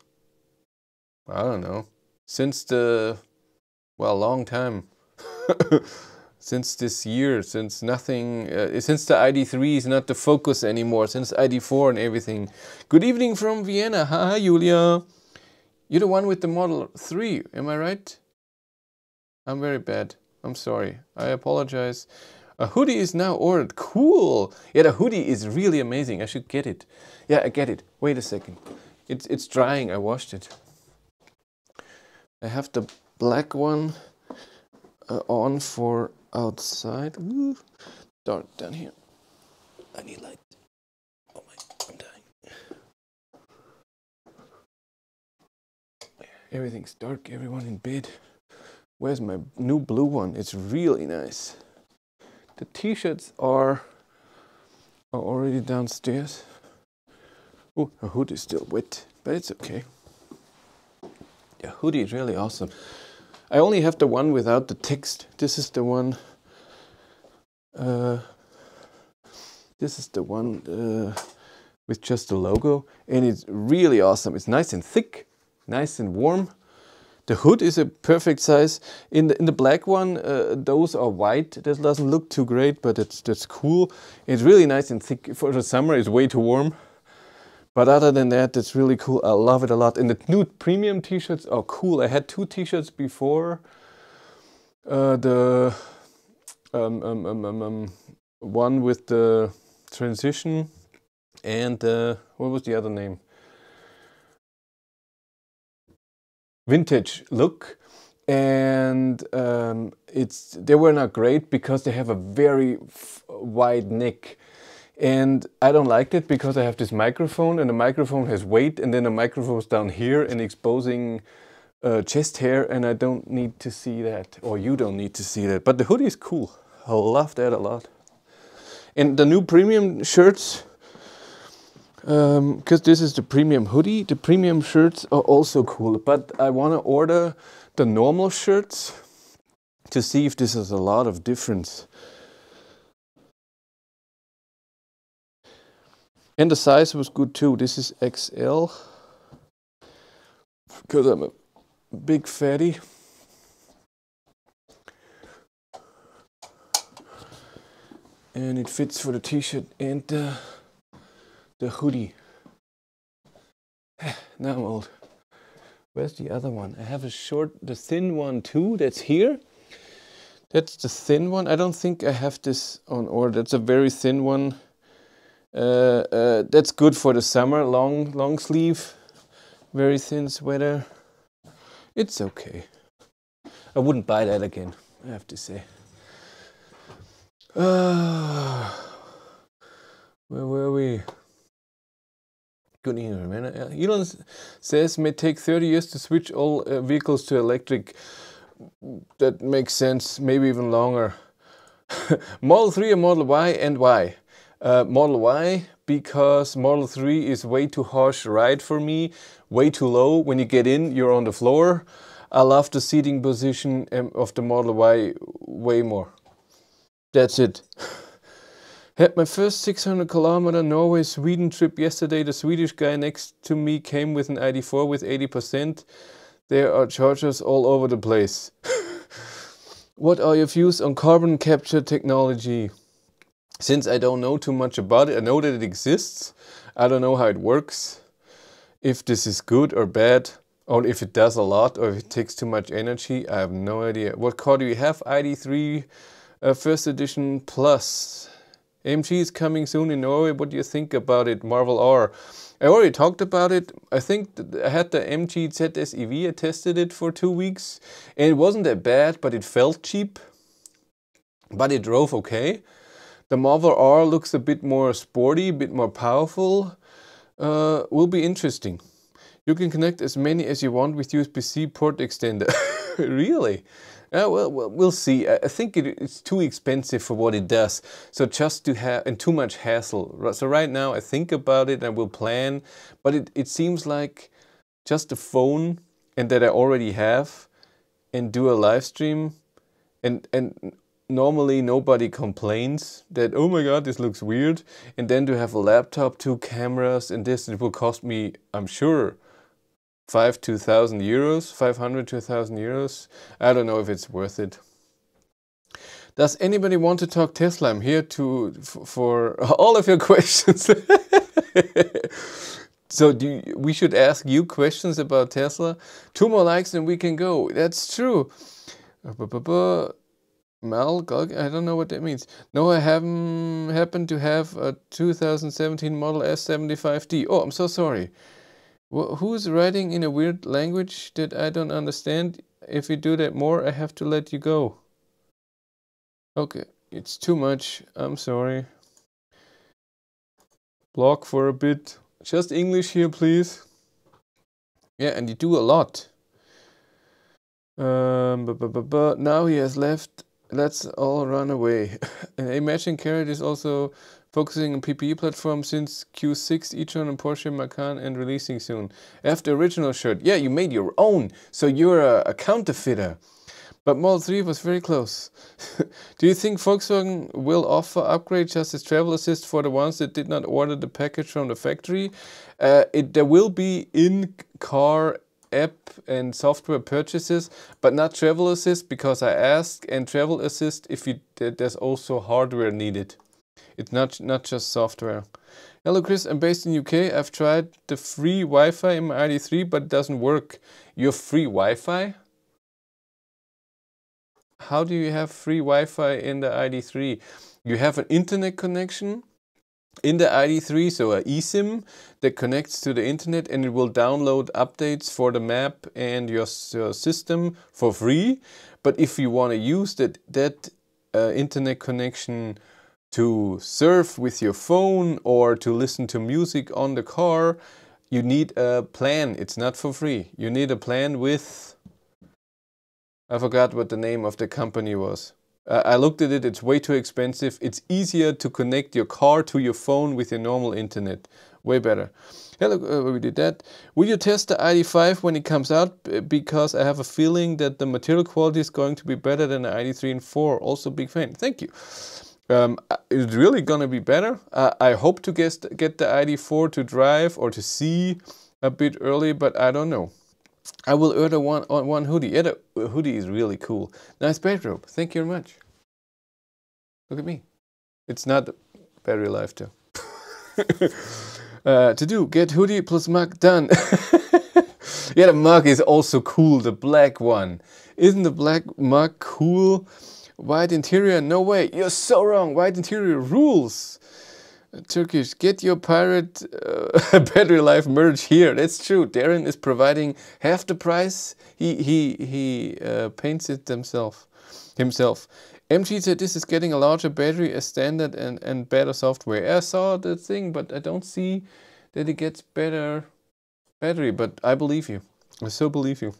I don't know, since the well, long time. since this year, since nothing, uh, since the ID3 is not the focus anymore, since ID4 and everything. Good evening from Vienna. Hi, Julia. You're the one with the Model 3, am I right? I'm very bad. I'm sorry. I apologize. A hoodie is now ordered. Cool. Yeah, the hoodie is really amazing. I should get it. Yeah, I get it. Wait a second. It's, it's drying. I washed it. I have the black one uh, on for outside. Ooh, dark down here. I need light. Oh my, I'm dying. Everything's dark. Everyone in bed. Where's my new blue one? It's really nice. The t-shirts are, are already downstairs. Oh, a hood is still wet, but it's okay. The hoodie is really awesome. I only have the one without the text. This is the one. Uh, this is the one uh, with just the logo, and it's really awesome. It's nice and thick, nice and warm. The hood is a perfect size. In the, in the black one, uh, those are white. This doesn't look too great, but it's that's cool. It's really nice and thick. For the summer, it's way too warm. But other than that, it's really cool. I love it a lot. And the new premium t-shirts are cool. I had two t-shirts before. Uh, the um, um, um, um, um one with the transition and uh, what was the other name? Vintage look. And um, it's they were not great because they have a very wide neck. And I don't like it because I have this microphone and the microphone has weight and then the microphone is down here and exposing uh, chest hair and I don't need to see that or you don't need to see that. But the hoodie is cool. I love that a lot. And the new premium shirts because um, this is the premium hoodie. The premium shirts are also cool, but I want to order the normal shirts to see if this is a lot of difference. And the size was good too. This is XL because I'm a big fatty. And it fits for the t-shirt and the the hoodie. now I'm old. Where's the other one? I have a short, the thin one too, that's here. That's the thin one. I don't think I have this on order. That's a very thin one. Uh, uh, that's good for the summer, long, long sleeve, very thin sweater. It's okay. I wouldn't buy that again, I have to say. Uh, where were we? Good. Uh, Elon says it may take 30 years to switch all uh, vehicles to electric. That makes sense, maybe even longer. Model 3 or Model Y and why? Uh, Model Y because Model 3 is way too harsh ride for me, way too low. When you get in, you're on the floor. I love the seating position um, of the Model Y way more. That's it. Had my first 600 kilometer Norway Sweden trip yesterday. The Swedish guy next to me came with an ID4 with 80%. There are chargers all over the place. what are your views on carbon capture technology? Since I don't know too much about it, I know that it exists. I don't know how it works. If this is good or bad, or if it does a lot, or if it takes too much energy, I have no idea. What car do you have? ID3 uh, First Edition Plus. AMG is coming soon in Norway. What do you think about it? Marvel R. I already talked about it. I think I had the MG ZS EV. I tested it for two weeks. And it wasn't that bad, but it felt cheap. But it drove okay. The Marvel R looks a bit more sporty, a bit more powerful. Uh, will be interesting. You can connect as many as you want with USB-C port extender. really? Uh, well, well, see. I think it, it's too expensive for what it does. So just to have, and too much hassle. So right now I think about it and will plan, but it, it seems like just a phone and that I already have and do a live stream and, and normally nobody complains that, oh my God, this looks weird. And then to have a laptop, two cameras and this, it will cost me, I'm sure, five to thousand euros, 500 to thousand euros. I don't know if it's worth it. Does anybody want to talk Tesla? I'm here to for all of your questions. so do you, we should ask you questions about Tesla? Two more likes and we can go. That's true. Uh, Mal, I don't know what that means. No, I haven't happened to have a 2017 Model S75D. Oh, I'm so sorry. Who's writing in a weird language that I don't understand? If you do that more, I have to let you go. Okay, it's too much. I'm sorry. Block for a bit. Just English here, please. Yeah, and you do a lot. Um, but, but, but, but now he has left. Let's all run away. and Imagine CARIAD is also focusing on PPE platform since Q6, e-tron and Porsche Macan and releasing soon. After original shirt, yeah, you made your own, so you're a, a counterfeiter. But Model 3 was very close. Do you think Volkswagen will offer upgrade just as travel assist for the ones that did not order the package from the factory? Uh, it, there will be in-car app and software purchases, but not travel assist because I asked and travel assist if you, there's also hardware needed. It's not, not just software. Hello Chris, I'm based in UK. I've tried the free Wi-Fi in my ID3, but it doesn't work. You have free Wi-Fi? How do you have free Wi-Fi in the ID3? You have an internet connection in the ID3, so a eSIM that connects to the internet and it will download updates for the map and your, your system for free. But if you want to use that, that uh, internet connection to surf with your phone or to listen to music on the car, you need a plan. It's not for free. You need a plan with... I forgot what the name of the company was. Uh, I looked at it, it's way too expensive. It's easier to connect your car to your phone with your normal internet. Way better. Hello, uh, we did that. Will you test the ID5 when it comes out? Because I have a feeling that the material quality is going to be better than the ID3 and 4. Also big fan. Thank you. Um, uh, it's really gonna be better. Uh, I hope to get, get the ID4 to drive or to see a bit early, but I don't know. I will order one on one hoodie. Yeah, the hoodie is really cool. Nice bedrobe. Thank you very much. Look at me. It's not battery life too. uh, to do, get hoodie plus mug done. yeah, the mug is also cool, the black one. Isn't the black mug cool? White interior, no way. You're so wrong. White interior rules. Turkish, get your pirate uh, battery life merge here. That's true. Darren is providing half the price. He he he uh, paints it himself. Himself. MG said this is getting a larger battery as standard and and better software. I saw the thing, but I don't see that it gets better battery, but I believe you. I so believe you.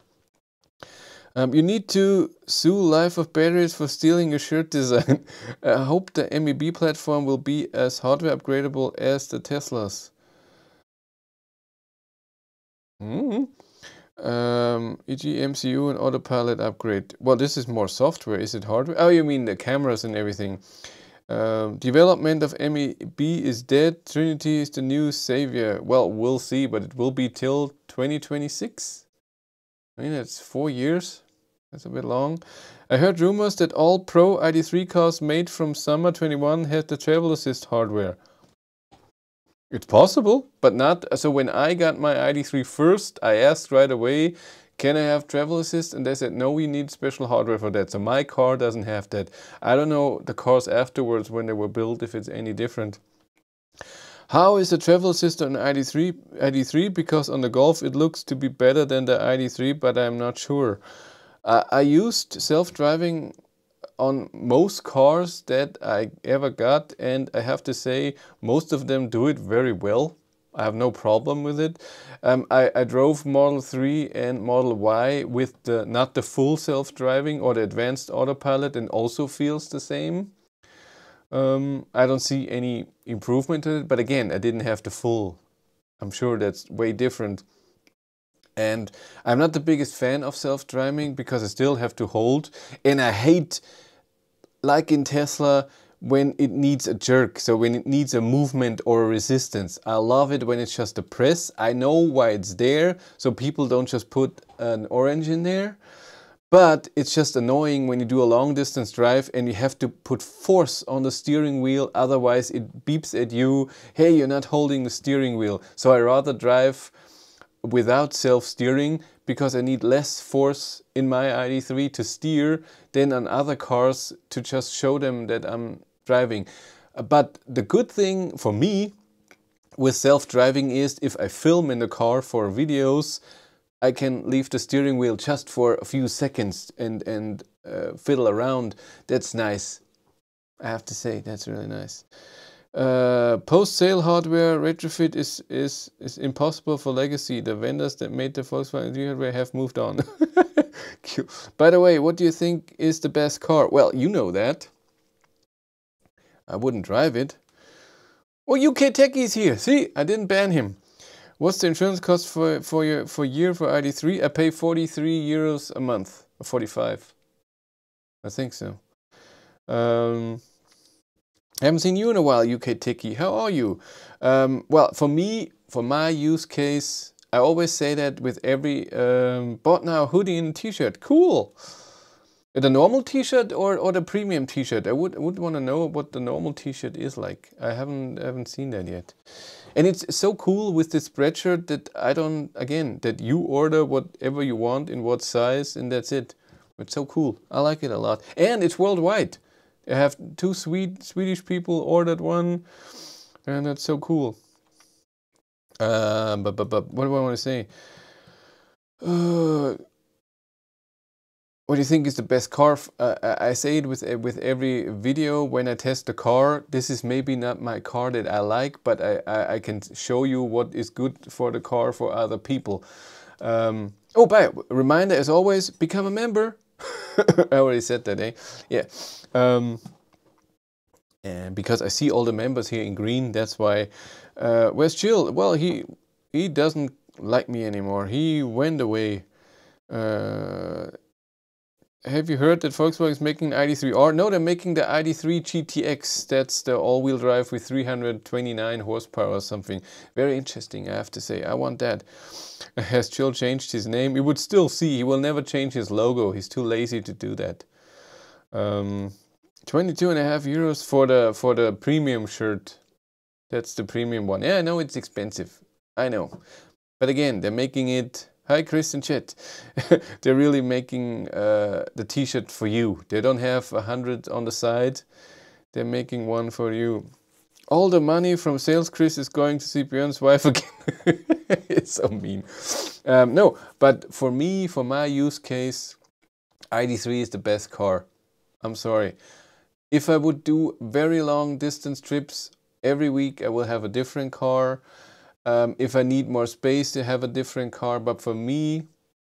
Um, you need to sue Life of Batteries for stealing your shirt design. I hope the MEB platform will be as hardware upgradable as the Teslas. Mm -hmm. Um, e.g. MCU and autopilot upgrade. Well, this is more software. Is it hardware? Oh, you mean the cameras and everything. Um, development of MEB is dead. Trinity is the new savior. Well, we'll see, but it will be till 2026. I mean, that's four years. That's a bit long. I heard rumors that all Pro ID3 cars made from summer 21 had the travel assist hardware. It's possible, but not. So when I got my ID3 first, I asked right away, can I have travel assist? And they said, no, we need special hardware for that. So my car doesn't have that. I don't know the cars afterwards when they were built, if it's any different. How is the travel assist on ID3? ID3 because on the Golf it looks to be better than the ID3, but I'm not sure. Uh, I used self-driving on most cars that I ever got and I have to say most of them do it very well. I have no problem with it. Um, I, I, drove Model 3 and Model Y with the not the full self-driving or the advanced autopilot and also feels the same. Um, I don't see any improvement in it, but again, I didn't have the full. I'm sure that's way different. And I'm not the biggest fan of self-driving because I still have to hold and I hate like in Tesla, when it needs a jerk, so when it needs a movement or a resistance. I love it when it's just a press. I know why it's there, so people don't just put an orange in there. But it's just annoying when you do a long distance drive and you have to put force on the steering wheel, otherwise it beeps at you, hey, you're not holding the steering wheel. So I rather drive without self-steering because I need less force in my ID3 to steer than on other cars to just show them that I'm driving. But the good thing for me with self-driving is if I film in the car for videos, I can leave the steering wheel just for a few seconds and, and uh, fiddle around. That's nice. I have to say, that's really nice. Uh, Post-sale hardware retrofit is, is, is impossible for legacy. The vendors that made the Volkswagen hardware have moved on. By the way, what do you think is the best car? Well, you know that. I wouldn't drive it. Oh, UK Techie's here. See, I didn't ban him. What's the insurance cost for for your for year for ID3? I pay 43 euros a month, or 45. I think so. Um, I haven't seen you in a while, UK Techie. How are you? Um, well, for me, for my use case, I always say that with every um, bought now hoodie and t-shirt. Cool. The normal t-shirt or, or the premium t-shirt? I would would want to know what the normal t-shirt is like. I haven't haven't seen that yet. And it's so cool with this spreadshirt that I don't again that you order whatever you want in what size and that's it. It's so cool. I like it a lot. And it's worldwide. I have two sweet Swedish people ordered one, and that's so cool. Uh, but, but, but what do I want to say? Uh, what do you think is the best car? Uh, I say it with with every video when I test the car. This is maybe not my car that I like, but I, I, I can show you what is good for the car for other people. Um, oh, by reminder as always, become a member. I already said that, eh? Yeah. Um, and because I see all the members here in green, that's why. Uh, where's Jill? Well, he he doesn't like me anymore. He went away. Uh, have you heard that Volkswagen is making ID3R? No, they're making the ID3 GTX. That's the all-wheel drive with 329 horsepower or something. Very interesting, I have to say. I want that. Has Jill changed his name? You would still see. He will never change his logo. He's too lazy to do that. Um, 22 and a half euros for the for the premium shirt. That's the premium one. Yeah, I know it's expensive. I know. But again, they're making it Hi Christian Chet. they're really making uh, the t-shirt for you. They don't have a hundred on the side. They're making one for you. All the money from sales Chris is going to see Björn's wife again. it's so mean. Um, no, but for me, for my use case, ID3 is the best car. I'm sorry. If I would do very long distance trips every week, I will have a different car. Um, if I need more space to have a different car, but for me,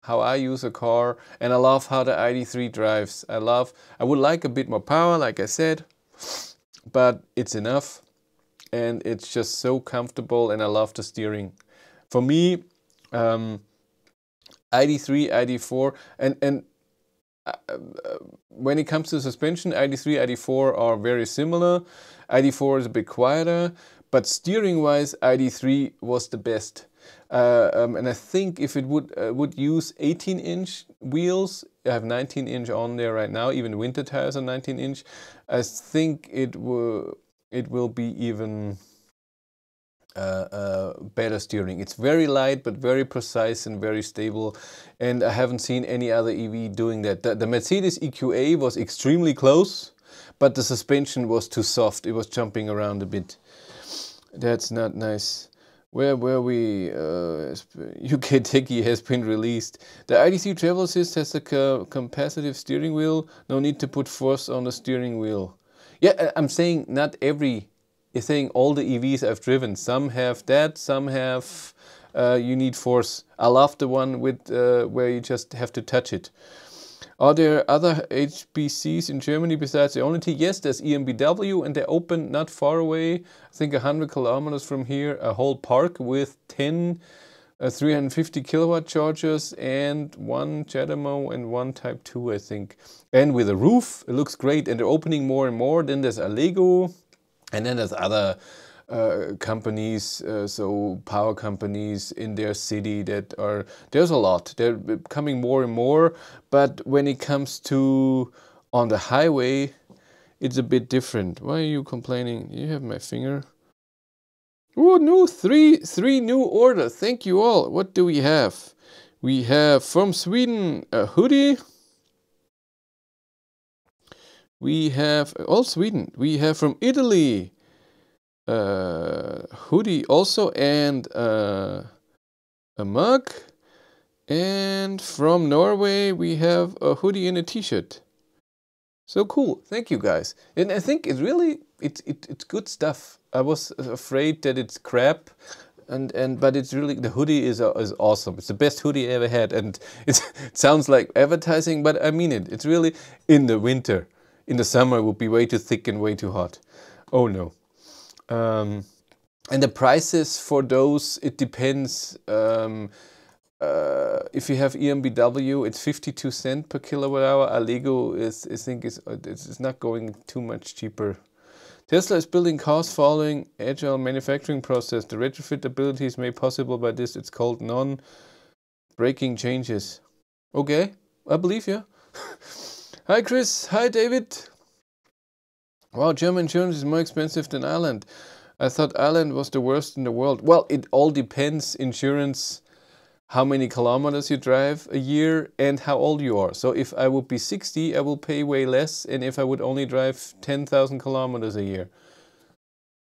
how I use a car, and I love how the ID3 drives. I love, I would like a bit more power, like I said, but it's enough, and it's just so comfortable, and I love the steering. For me, um, ID3, ID4, and and uh, uh, when it comes to suspension, ID3, ID4 are very similar. ID4 is a bit quieter, but steering wise, ID3 was the best. Uh, um, and I think if it would uh, would use 18 inch wheels, I have 19 inch on there right now. Even winter tires are 19 inch. I think it will it will be even uh, uh, better steering. It's very light but very precise and very stable. And I haven't seen any other EV doing that. The, the Mercedes EQA was extremely close, but the suspension was too soft. It was jumping around a bit. That's not nice. Where were we? Uh, UK Techie has been released. The ID3 Travel Assist has a capacitive steering wheel. No need to put force on the steering wheel. Yeah, I'm saying not every. You're saying all the EVs I've driven. Some have that. Some have. Uh, you need force. I love the one with uh, where you just have to touch it. Are there other HPCs in Germany besides the Ionity? Yes, there's EnBW and they opened not far away, I think 100 kilometers from here, a whole park with 10 uh, 350 kilowatt chargers and one CHAdeMO and one Type 2, I think. And with a roof, it looks great. And they're opening more and more. Then there's Allego and then there's other uh, companies, uh, so power companies in their city that are, there's a lot. They're coming more and more. But when it comes to on the highway, it's a bit different. Why are you complaining? You have my finger. Oh, no, three, three new orders. Thank you all. What do we have? We have from Sweden a hoodie. We have all Sweden. We have from Italy hoodie also and uh, a mug. And from Norway, we have a hoodie and a t-shirt. So cool. Thank you guys. And I think it's really, it, it, it's good stuff. I was afraid that it's crap. And, and but it's really the hoodie is is awesome. It's the best hoodie I ever had, and it sounds like advertising, but I mean it. It's really in the winter. In the summer, it would be way too thick and way too hot. Oh no. Um, and the prices for those, it depends. Um, uh, if you have EnBW, it's 52 cent per kilowatt hour. Allego is, I think, is it's not going too much cheaper. Tesla is building cars following agile manufacturing process. The retrofit ability is made possible by this. It's called non-breaking changes. Okay, I believe you. Hi Chris. Hi David. Wow, German insurance is more expensive than Ireland. I thought Ireland was the worst in the world. Well, it all depends, insurance, how many kilometers you drive a year and how old you are. So if I would be 60, I will pay way less and if I would only drive 10,000 kilometers a year.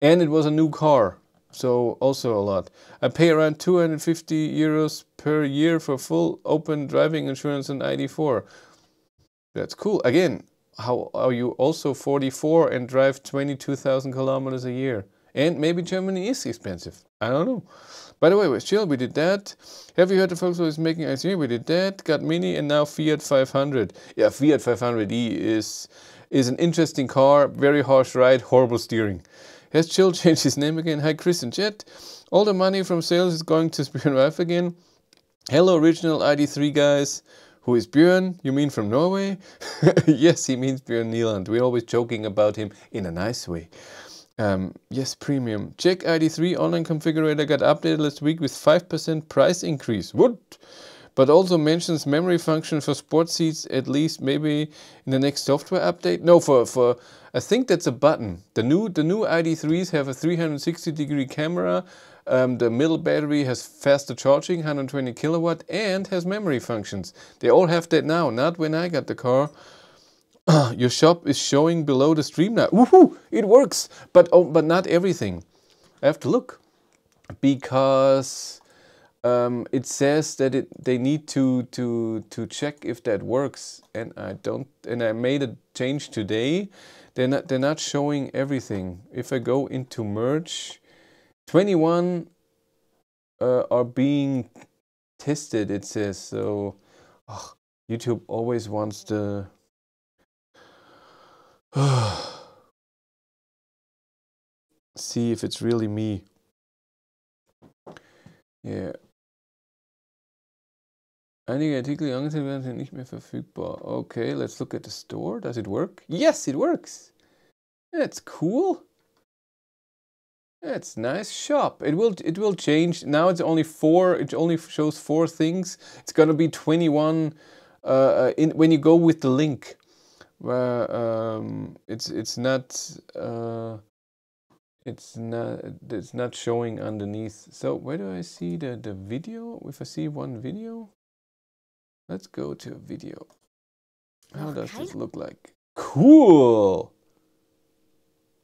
And it was a new car, so also a lot. I pay around 250 euros per year for full open driving insurance on ID4. That's cool. Again, how are you also 44 and drive 22,000 kilometers a year? And maybe Germany is expensive. I don't know. By the way, with chill, we did that. Have you heard the Volkswagen is making ICE? We did that. Got Mini and now Fiat 500. Yeah, Fiat 500e is is an interesting car. Very harsh ride, horrible steering. Has Chill changed his name again? Hi, Chris and Jet. All the money from sales is going to Björn Wife again. Hello, original ID3 guys. Who is Björn? You mean from Norway? yes, he means Björn Nyland. We're always joking about him in a nice way. Um, yes, premium. Check ID3 online configurator got updated last week with 5% price increase. What? But also mentions memory function for sport seats at least maybe in the next software update. No, for, for I think that's a button. The new the new ID3s have a 360 degree camera um, the middle battery has faster charging, 120 kilowatt, and has memory functions. They all have that now, not when I got the car. Your shop is showing below the stream now. Woohoo! It works, but oh, but not everything. I have to look because um, it says that it they need to to to check if that works, and I don't. And I made a change today. They're not they're not showing everything. If I go into merge 21 uh, are being tested. It says so. Oh, YouTube always wants to. see if it's really me. Yeah. Okay, let's look at the store. Does it work? Yes, it works. That's cool. That's nice shop. It will it will change. Now it's only four. It only shows four things. It's gonna be twenty one. Uh, uh, in when you go with the link, where um, it's it's not uh, it's not it's not showing underneath. So where do I see the the video? If I see one video, let's go to video. How does this look like? Cool.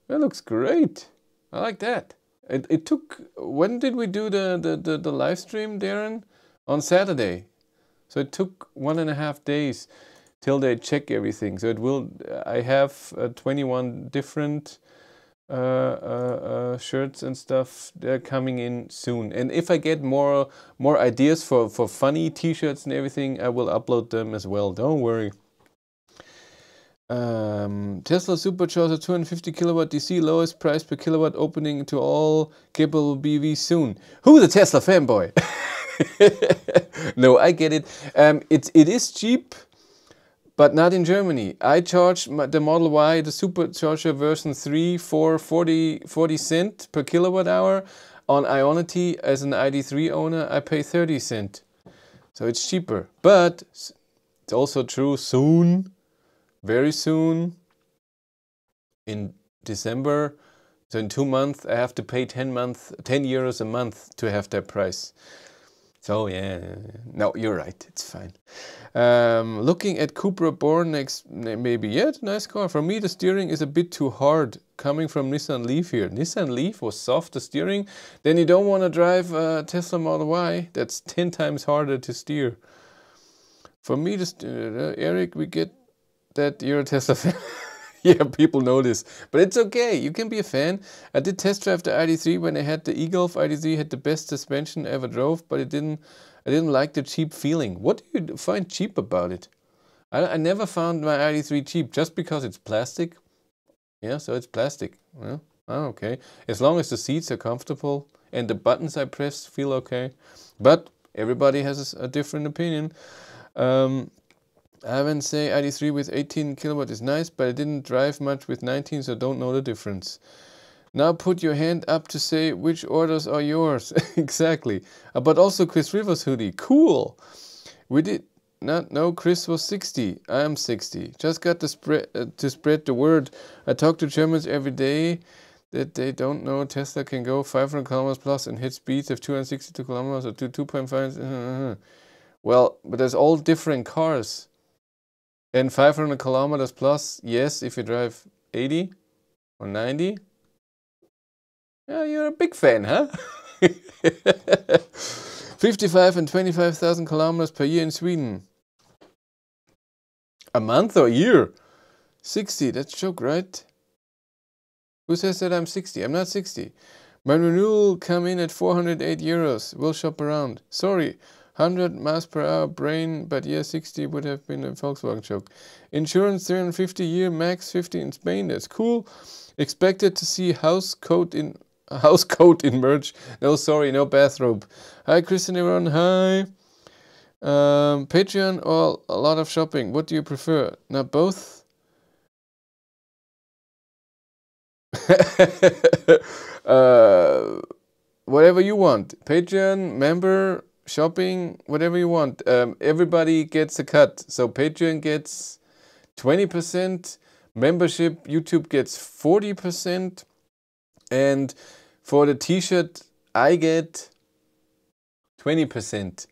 That looks great. I like that. It, it took, when did we do the, the, the, the live stream, Darren? On Saturday. So it took one and a half days till they check everything. So it will, I have uh, 21 different uh, uh, uh, shirts and stuff. They're coming in soon. And if I get more more ideas for, for funny t-shirts and everything, I will upload them as well. Don't worry. Um, Tesla supercharger 250 kilowatt DC, lowest price per kilowatt opening to all capable BV soon. Who the Tesla fanboy? no, I get it. Um, it. It is cheap, but not in Germany. I charge the Model Y, the supercharger version 3 for 40, 40 cent per kilowatt hour. On Ionity, as an ID3 owner, I pay 30 cent. So it's cheaper. But it's also true soon very soon in December. So in two months, I have to pay 10 month, 10 euros a month to have that price. So yeah, no, you're right. It's fine. Um, looking at Cupra Born next, maybe yeah, nice car. For me, the steering is a bit too hard coming from Nissan Leaf here. Nissan Leaf was soft the steering. Then you don't want to drive a Tesla Model Y. That's 10 times harder to steer. For me, the uh, Eric, we get that you're a Tesla fan. yeah, people know this, but it's okay. You can be a fan. I did test drive the ID3 when I had the e-Golf ID3 had the best suspension I ever drove, but it didn't. I didn't like the cheap feeling. What do you find cheap about it? I, I never found my ID3 cheap just because it's plastic. Yeah, so it's plastic. Well, oh, okay. As long as the seats are comfortable and the buttons I press feel okay. But everybody has a, different opinion. Um, I haven't say ID3 with 18 kilowatt is nice, but I didn't drive much with 19, so don't know the difference. Now put your hand up to say which orders are yours. exactly. Uh, but also Chris Rivers hoodie. Cool. We did not know Chris was 60. I am 60. Just got to spread uh, to spread the word. I talk to Germans every day that they don't know Tesla can go 500 kilometers plus and hit speeds of 262 kilometers or to 2.5. Well, but there's all different cars. And 500 kilometers plus, yes, if you drive 80 or 90. Yeah, you're a big fan, huh? 55 and 25,000 kilometers per year in Sweden. A month or a year? 60, that's a joke, right? Who says that I'm 60? I'm not 60. My renewal come in at 408 euros. We'll shop around. Sorry, 100 miles per hour brain, but yeah, 60 would have been a Volkswagen joke. Insurance 350 year, max 50 in Spain, that's cool. Expected to see house coat in house coat in merch. No, sorry, no bathrobe. Hi, Christian, everyone. Hi. Um, Patreon or a lot of shopping? What do you prefer? Now, both. uh, whatever you want. Patreon member shopping, whatever you want. Um, everybody gets a cut. So Patreon gets 20%, membership, YouTube gets 40%, and for the t-shirt, I get 20%.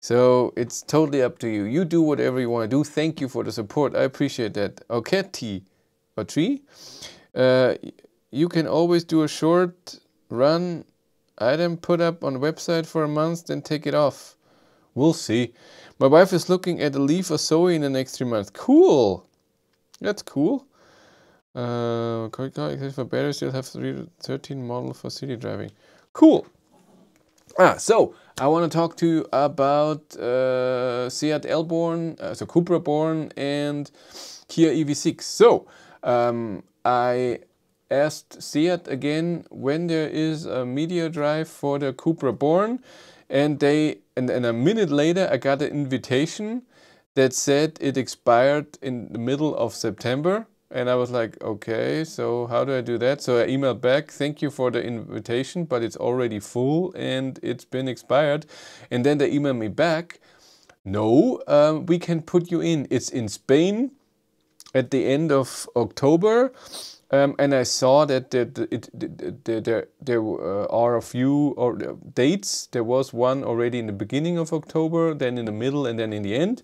So it's totally up to you. You do whatever you want to do. Thank you for the support. I appreciate that. Okay, T or tree. Uh, you can always do a short run Item put up on website for a month, then take it off. We'll see. My wife is looking at a Leaf or Zoe in the next three months. Cool. That's cool. Uh, for batteries, you'll have 13 model for city driving. Cool. Ah, so I want to talk to you about uh, Seat el-Born, uh, so Cupra Born and Kia EV6. So um, I asked Seat again when there is a media drive for the Cupra Born and they and, and a minute later I got an invitation that said it expired in the middle of September and I was like, okay, so how do I do that? So I emailed back, thank you for the invitation, but it's already full and it's been expired. And then they emailed me back, no, um, we can put you in. It's in Spain at the end of October. Um, and I saw that there, it, there, uh, are a few or, uh, dates. There was one already in the beginning of October, then in the middle, and then in the end.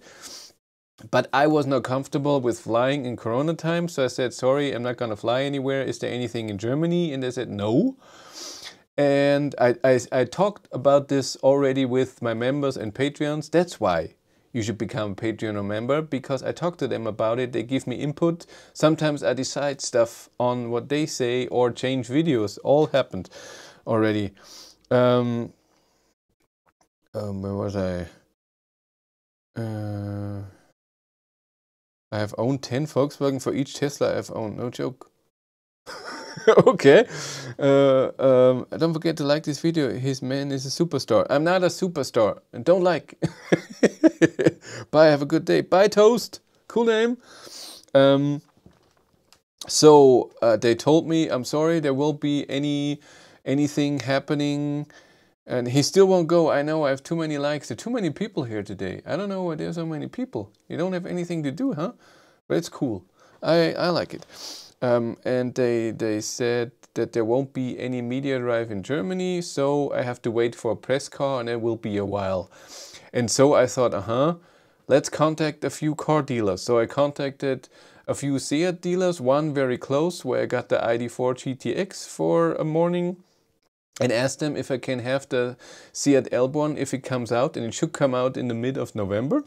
But I was not comfortable with flying in Corona time, so I said, sorry, I'm not going to fly anywhere. Is there anything in Germany? And they said, no. And I, I, I, talked about this already with my members and Patreons. That's why you should become a Patreon member, because I talk to them about it. They give me input. Sometimes I decide stuff on what they say or change videos. All happened already. Um, um, where was I? Uh, I have owned 10 Volkswagen for each Tesla I've owned. No joke. okay. Uh, um, don't forget to like this video. His man is a superstar. I'm not a superstar. And don't like. Bye. Have a good day. Bye, Toast. Cool name. Um, so uh, they told me, I'm sorry, there will be any anything happening and he still won't go. I know I have too many likes. There are too many people here today. I don't know why there's so many people. You don't have anything to do, huh? But it's cool. I, I like it. Um, and they, they said that there won't be any media drive in Germany, so I have to wait for a press car and it will be a while. And so I thought, uh-huh, let's contact a few car dealers. So I contacted a few Seat dealers, one very close where I got the ID4 GTX for a morning and asked them if I can have the Seat el-Born if it comes out, and it should come out in the mid of November.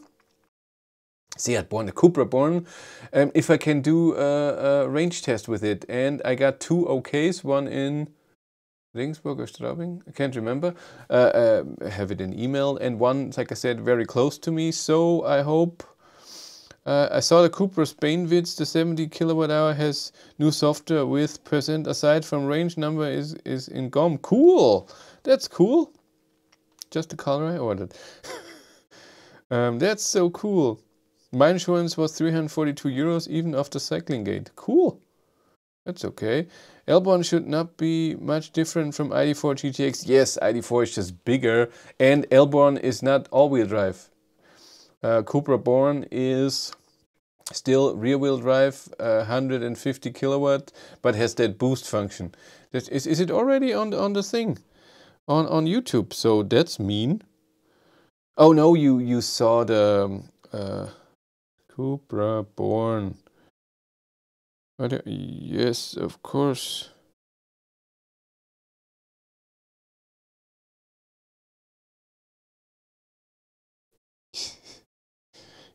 Seat Born, the Cupra Born, um, if I can do a, a, range test with it. And I got two OKs, one in Regensburg or Straubing, I can't remember. Uh, uh, I have it in email, and one, like I said, very close to me. So I hope uh, I saw the Cupra Spain vids, the 70 kilowatt hour has new software with percent aside from range number is, is in GOM. Cool! That's cool. Just the color I ordered. um, that's so cool. My insurance was 342 euros even after cycling gate. Cool. That's okay. el-Born should not be much different from ID4 GTX. Yes, ID4 is just bigger and el-Born is not all-wheel drive. Uh, Cupra Born is still rear wheel drive, uh, 150 kilowatt, but has that boost function. That is, is it already on on the thing, on on YouTube? So that's mean. Oh no, you you saw the um, uh, Cupra Born. But, yes, of course.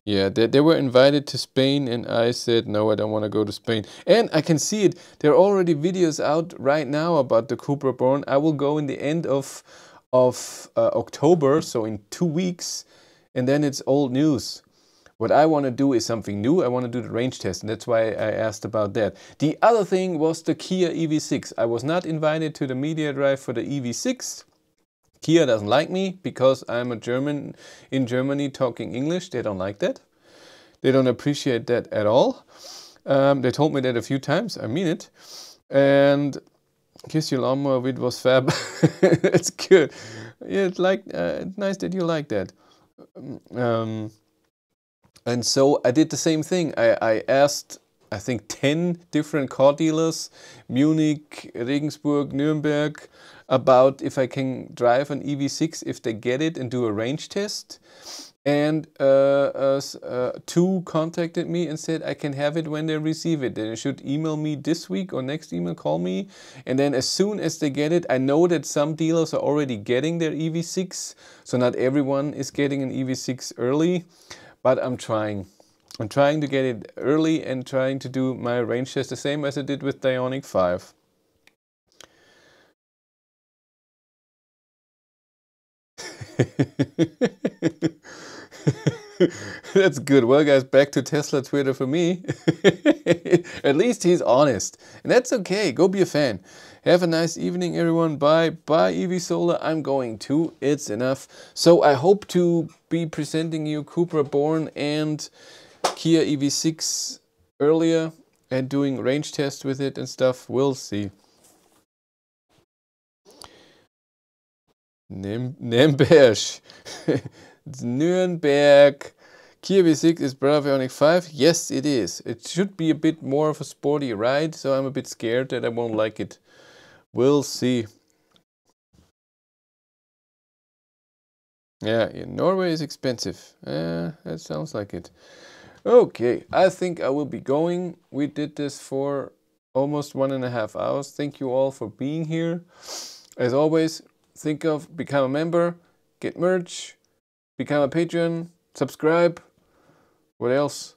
Yeah, they, they were invited to Spain and I said, no, I don't want to go to Spain. And I can see it. There are already videos out right now about the Cupra Born. I will go in the end of, of uh, October, so in two weeks, and then it's old news. What I want to do is something new. I want to do the range test, and that's why I asked about that. The other thing was the Kia EV6. I was not invited to the media drive for the EV6. Kia doesn't like me because I'm a German in Germany talking English. They don't like that. They don't appreciate that at all. Um, they told me that a few times. I mean it. And Kiss Your Lawnmower it was fab. it's good. Yeah, it's like uh, it's nice that you like that. Um, and so I did the same thing. I, I asked, I think, 10 different car dealers, Munich, Regensburg, Nuremberg, about if I can drive an EV6 if they get it and do a range test. And uh, uh, uh, two contacted me and said I can have it when they receive it. They should email me this week or next email, call me. And then as soon as they get it, I know that some dealers are already getting their EV6. So not everyone is getting an EV6 early, but I'm trying. I'm trying to get it early and trying to do my range test the same as I did with Ioniq 5. That's good. Well, guys, back to Tesla Twitter for me. At least he's honest. And that's okay. Go be a fan. Have a nice evening, everyone. Bye. Bye, EV Solar. I'm going too. It's enough. So I hope to be presenting you Cupra Born and Kia EV6 earlier and doing range tests with it and stuff. We'll see. Nürnberg. it's Nuremberg. Kia V6 is Bravo Ioniq 5? Yes, it is. It should be a bit more of a sporty ride, so I'm a bit scared that I won't like it. We'll see. Yeah, Norway is expensive. Uh, that sounds like it. Okay, I think I will be going. We did this for almost one and a half hours. Thank you all for being here. As always, think of become a member, get merch, become a patron, subscribe. What else?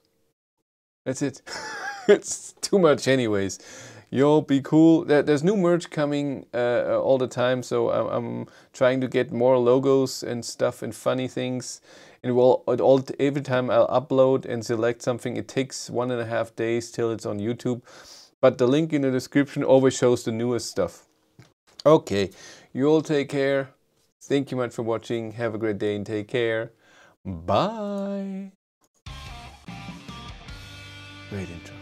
That's it. it's too much anyways. Yo, be cool. There's new merch coming uh, all the time, so I'm trying to get more logos and stuff and funny things. And well, all every time I'll upload and select something, it takes one and a half days till it's on YouTube. But the link in the description always shows the newest stuff. Okay, you all take care. Thank you much for watching. Have a great day and take care. Bye. Great intro.